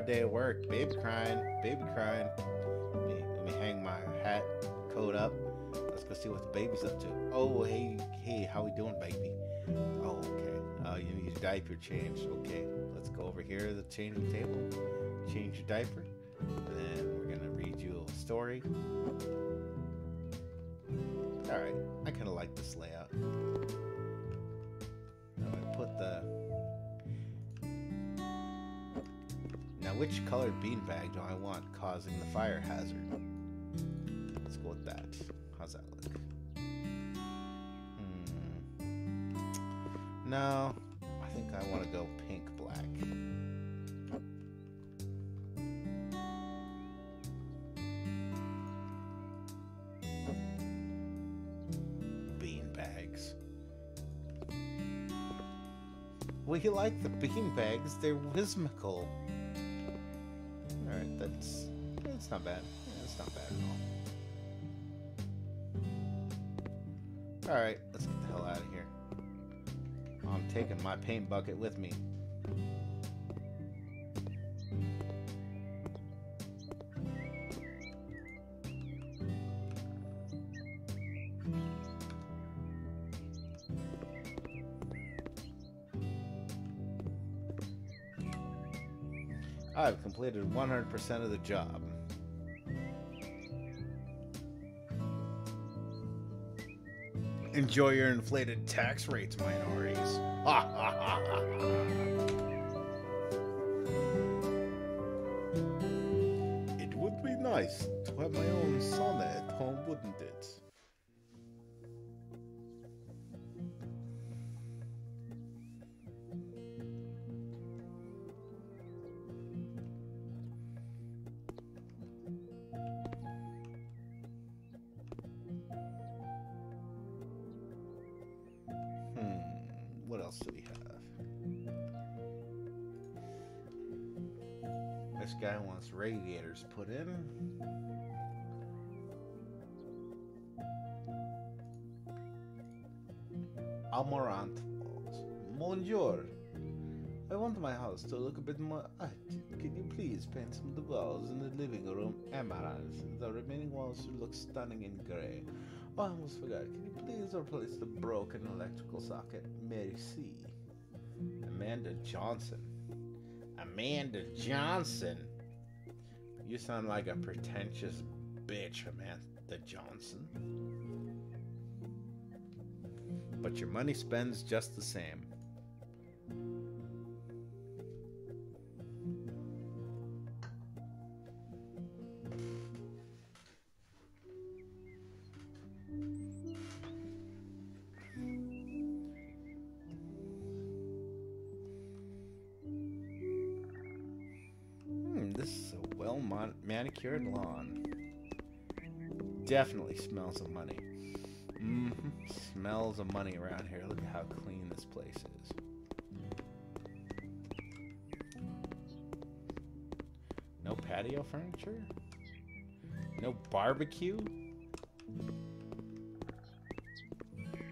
Hard day at work. Baby crying, baby crying. Let me, let me hang my hat, coat up. Let's go see what the baby's up to. Oh, hey, hey, how we doing, baby? Oh, okay. Oh, you need your diaper changed. Okay, let's go over here to the changing table. Change your diaper. And then we're gonna read you a story. All right, I kind of like this layout. Now I put the Now, which colored beanbag do I want causing the fire hazard? Let's go with that. How's that look? Hmm. No, I think I want to go pink black. Beanbags. We like the beanbags. They're whimsical. Not bad. Yeah, that's not bad at all. All right, let's get the hell out of here. I'm taking my paint bucket with me. I've completed 100% of the job. Enjoy your inflated tax rates, minorities. It would be nice to have my own sauna at home, wouldn't it? Amarant Falls. Bonjour. I want my house to look a bit more arty. Can you please paint some of the walls in the living room amaranth? The remaining walls should look stunning in gray. Oh, I almost forgot. Can you please replace the broken electrical socket? Merci. Amanda Johnson. Amanda Johnson. You sound like a pretentious bitch, Amanda Johnson. But your money spends just the same. Hmm, this is a well manicured lawn. Definitely smells of money. Smells of money around here. Look at how clean this place is. No patio furniture? No barbecue?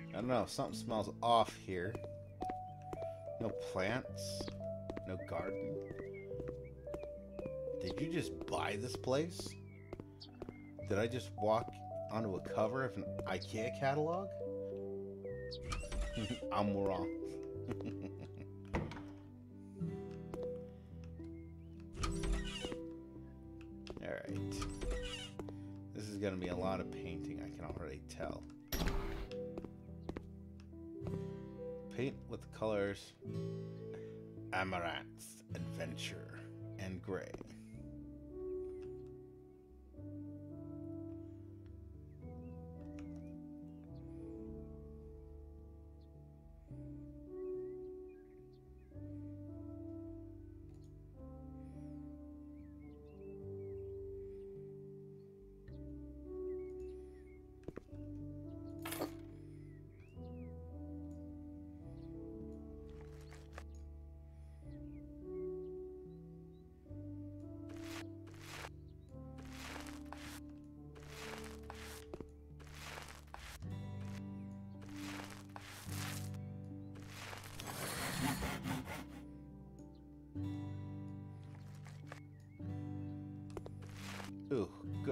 I don't know. Something smells off here. No plants. No garden. Did you just buy this place? Did I just walk onto a cover of an IKEA catalog? I'm wrong. Alright. This is going to be a lot of painting, I can already tell. Paint with colors Amaranth, Adventure, and Gray.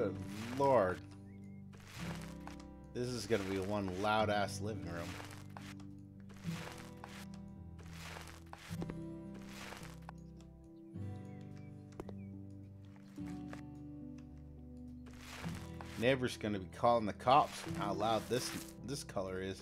Good lord. This is gonna be one loud ass living room. Neighbor's gonna be calling the cops how loud this this color is.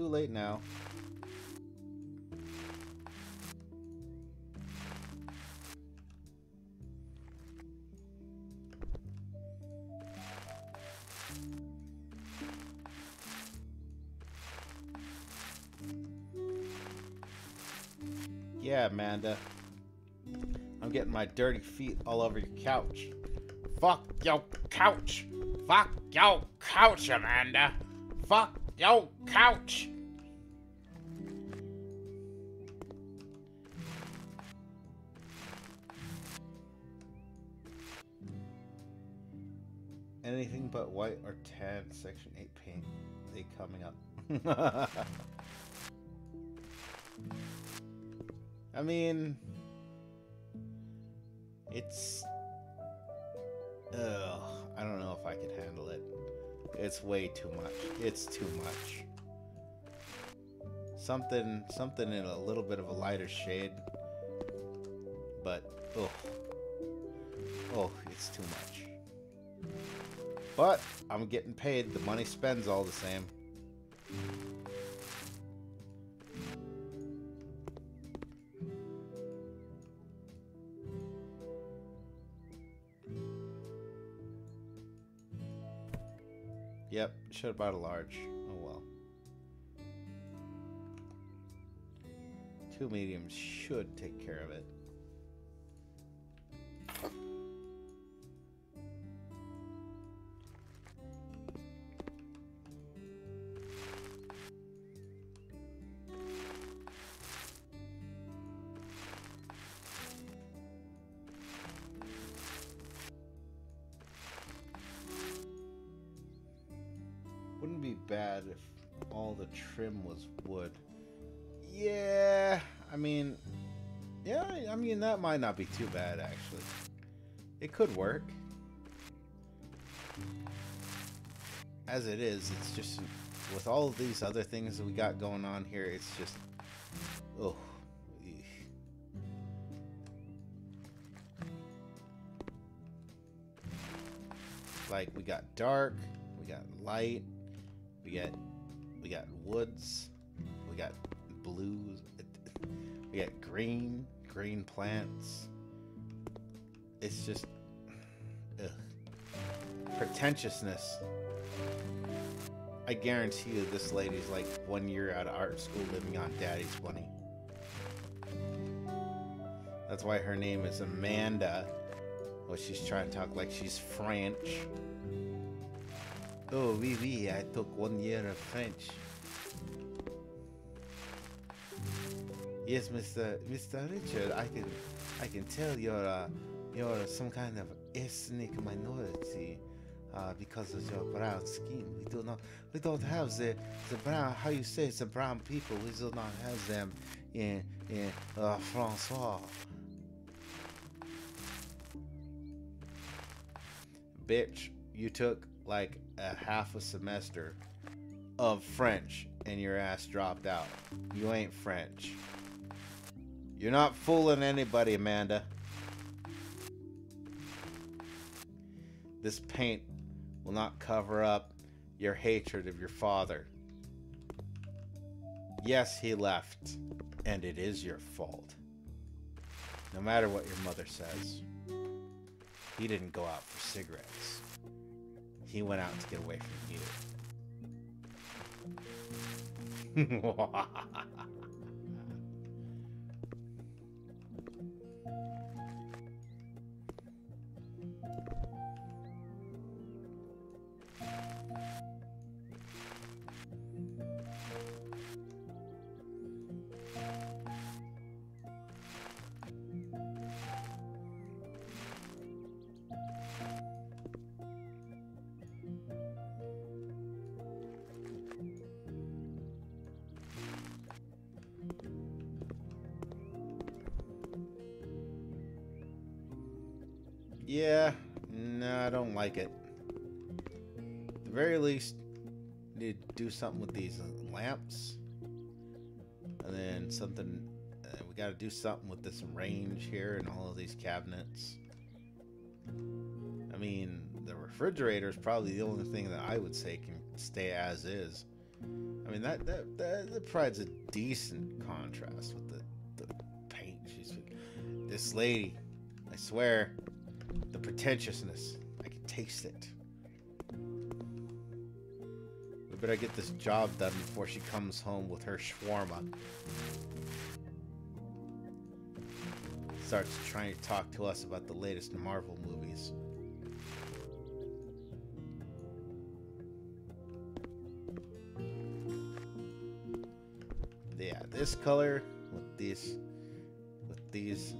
Too late now. Yeah, Amanda. I'm getting my dirty feet all over your couch. Fuck your couch! Fuck your couch, Amanda! Fuck your couch! Anything but white or tan section 8 paint they coming up. I mean It's. Ugh, I don't know if I could handle it. It's way too much. It's too much. Something, something in a little bit of a lighter shade. But, oh, oh, it's too much. But I'm getting paid. The money spends all the same. Yep, should have bought a large. Two mediums should take care of it. Might not be too bad, actually. It could work. As it is, it's just, with all of these other things that we got going on here, it's just, oh. Like, we got dark, we got light, we got, we got woods, we got blues, we got green, green plants. It's just ugh. pretentiousness. I guarantee you, this lady's like one year out of art school, living on daddy's money. That's why her name is Amanda. Well, she's trying to talk like she's French. Oh, oui, oui, I took one year of French. Yes, Mr. Mr. Richard, I can, I can tell you're, uh, you're some kind of ethnic minority, uh, because of your brown skin. We do not, we don't have the, the brown. How you say it's the brown people? We do not have them in, in uh, Francois. Bitch, you took like a half a semester of French and your ass dropped out. You ain't French. You're not fooling anybody, Amanda. This paint will not cover up your hatred of your father. Yes, he left, and it is your fault. No matter what your mother says, he didn't go out for cigarettes. He went out to get away from you. very least, need to do something with these lamps. And then something, uh, we got to do something with this range here and all of these cabinets. I mean, the refrigerator is probably the only thing that I would say can stay as is. I mean, that that that, that provides a decent contrast with the, the paint. She's this lady, I swear, the pretentiousness. I can taste it. Better get this job done before she comes home with her shawarma. Starts trying to talk to us about the latest Marvel movies. Yeah, this color with these with these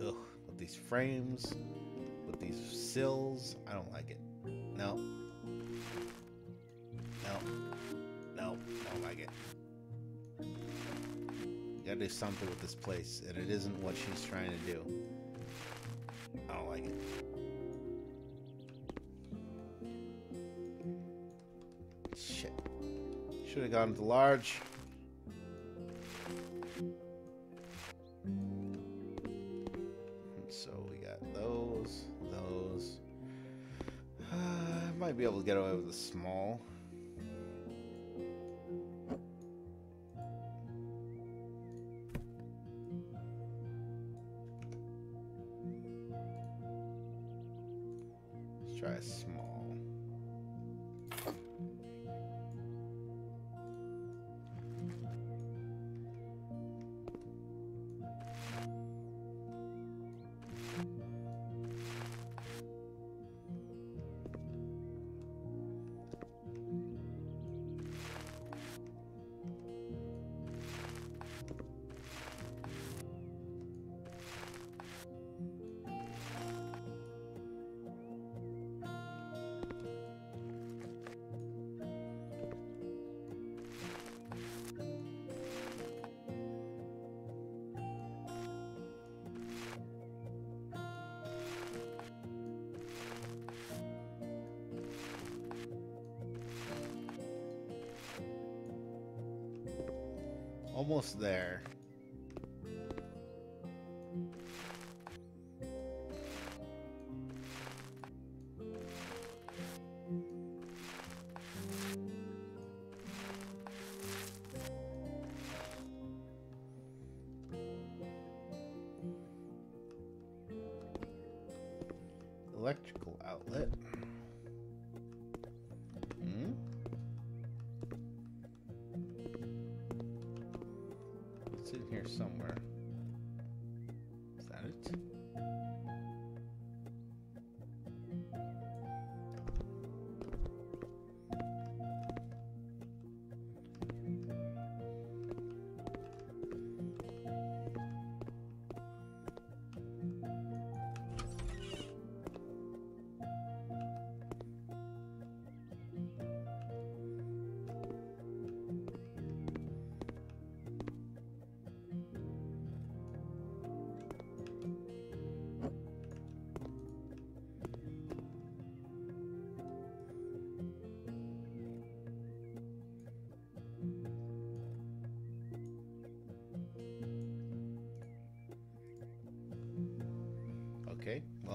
ugh with these frames with these sills. I don't like it. No. No. I don't like it. You gotta do something with this place, and it isn't what she's trying to do. I don't like it. Shit. Should have gone to large. So we got those, those. Might be able to get away with a small. Almost there.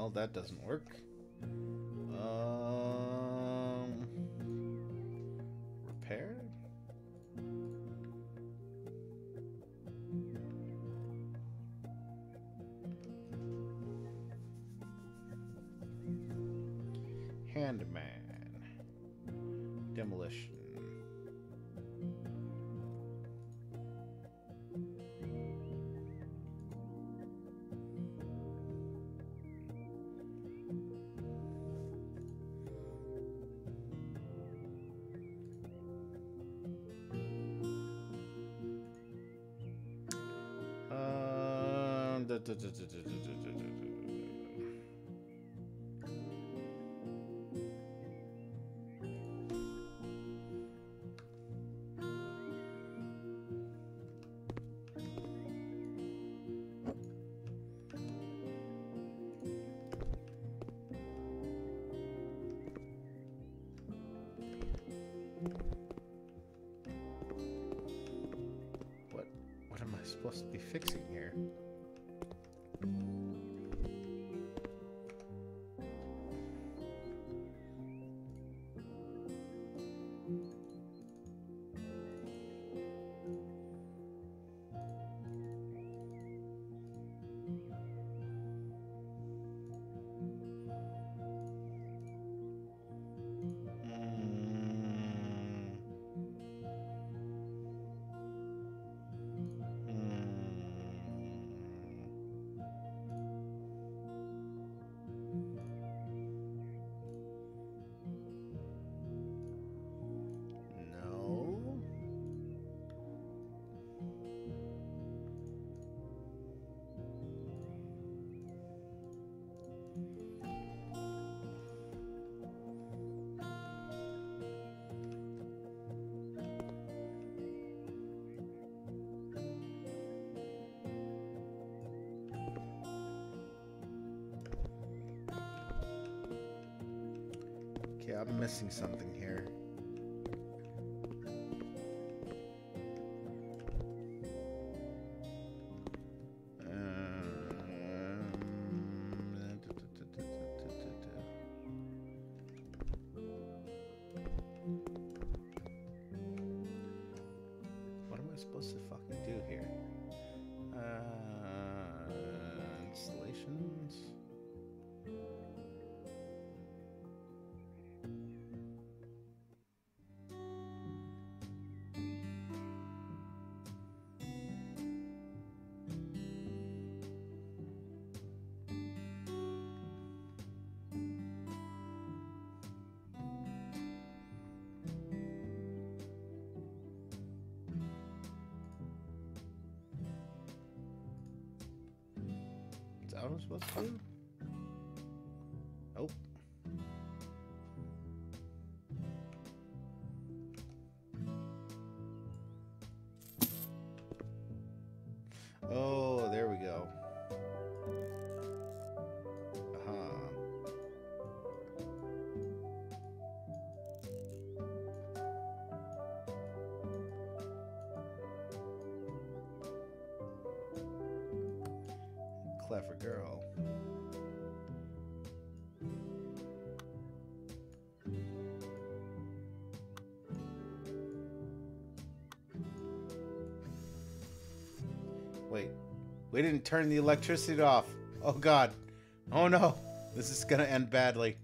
Well that doesn't work. 对对对对对对对对 I'm missing something I'm supposed to? clever girl. Wait, we didn't turn the electricity off. Oh god. Oh no, this is gonna end badly.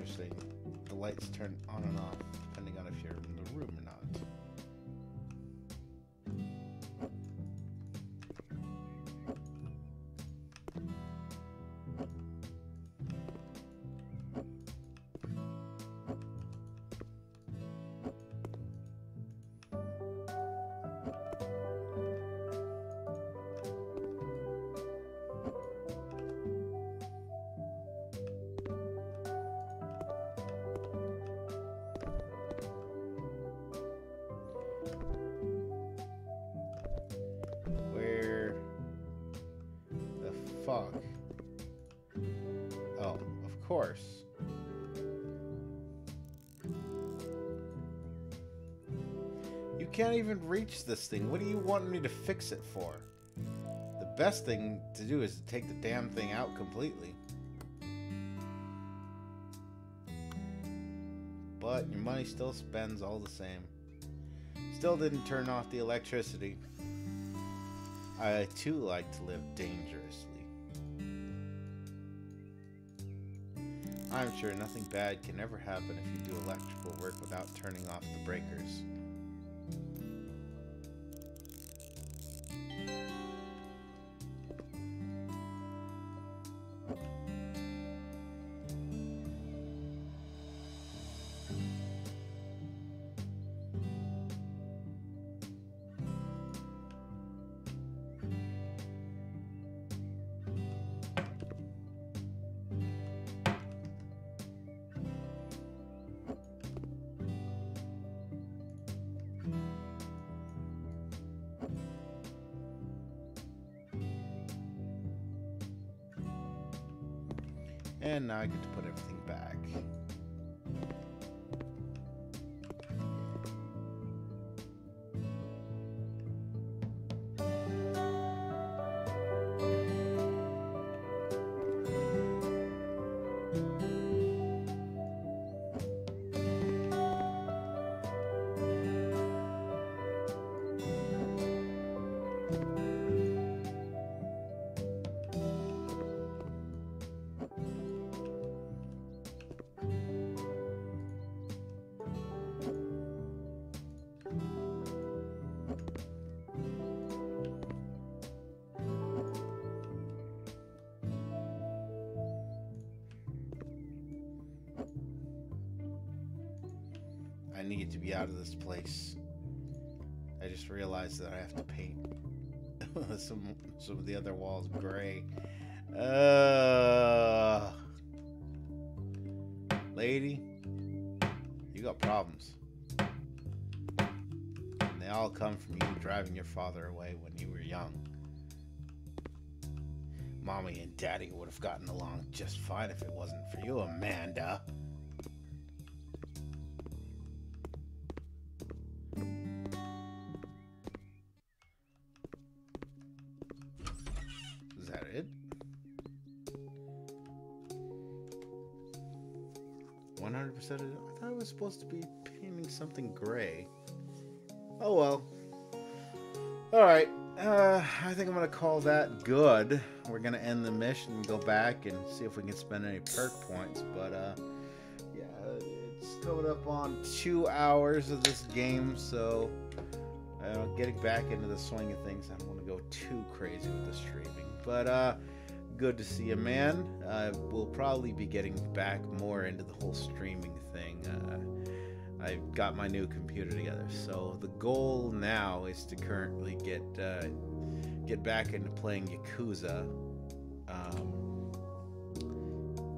interesting. The lights turn dog? Oh, of course. You can't even reach this thing. What do you want me to fix it for? The best thing to do is to take the damn thing out completely. But your money still spends all the same. Still didn't turn off the electricity. I too like to live dangerously. I'm sure nothing bad can ever happen if you do electrical work without turning off the breakers. Need to be out of this place. I just realized that I have to paint some some of the other walls gray. Uh, lady, you got problems. And they all come from you driving your father away when you were young. Mommy and Daddy would have gotten along just fine if it wasn't for you, Amanda. Call that good. We're gonna end the mission and go back and see if we can spend any perk points. But uh, yeah, it's coming up on two hours of this game, so uh, getting back into the swing of things. I don't want to go too crazy with the streaming, but uh, good to see you, man. Uh, we'll probably be getting back more into the whole streaming thing. Uh, I got my new computer together, so the goal now is to currently get uh, get back into playing Yakuza.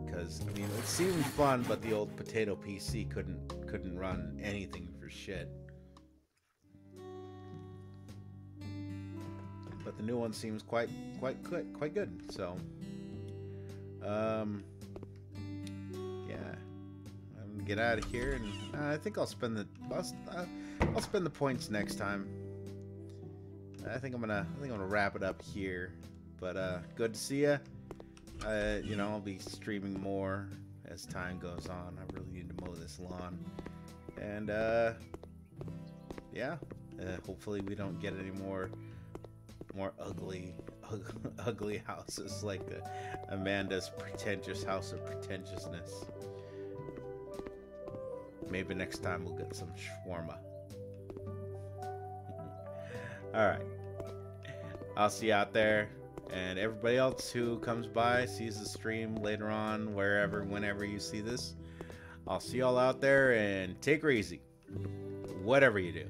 Because I mean, it seemed fun, but the old potato PC couldn't couldn't run anything for shit. But the new one seems quite quite good, quite good. So, um, yeah, I'm gonna get out of here, and uh, I think I'll spend the I'll, I'll spend the points next time. I think I'm gonna I think I'm gonna wrap it up here. But uh, good to see you. Uh, you know, I'll be streaming more as time goes on. I really need to mow this lawn, and uh, yeah, uh, hopefully we don't get any more more ugly ugly houses like uh, Amanda's pretentious house of pretentiousness. Maybe next time we'll get some shawarma. All right. I'll see you out there. And everybody else who comes by, sees the stream later on, wherever, whenever you see this. I'll see y'all out there and take her easy. Whatever you do.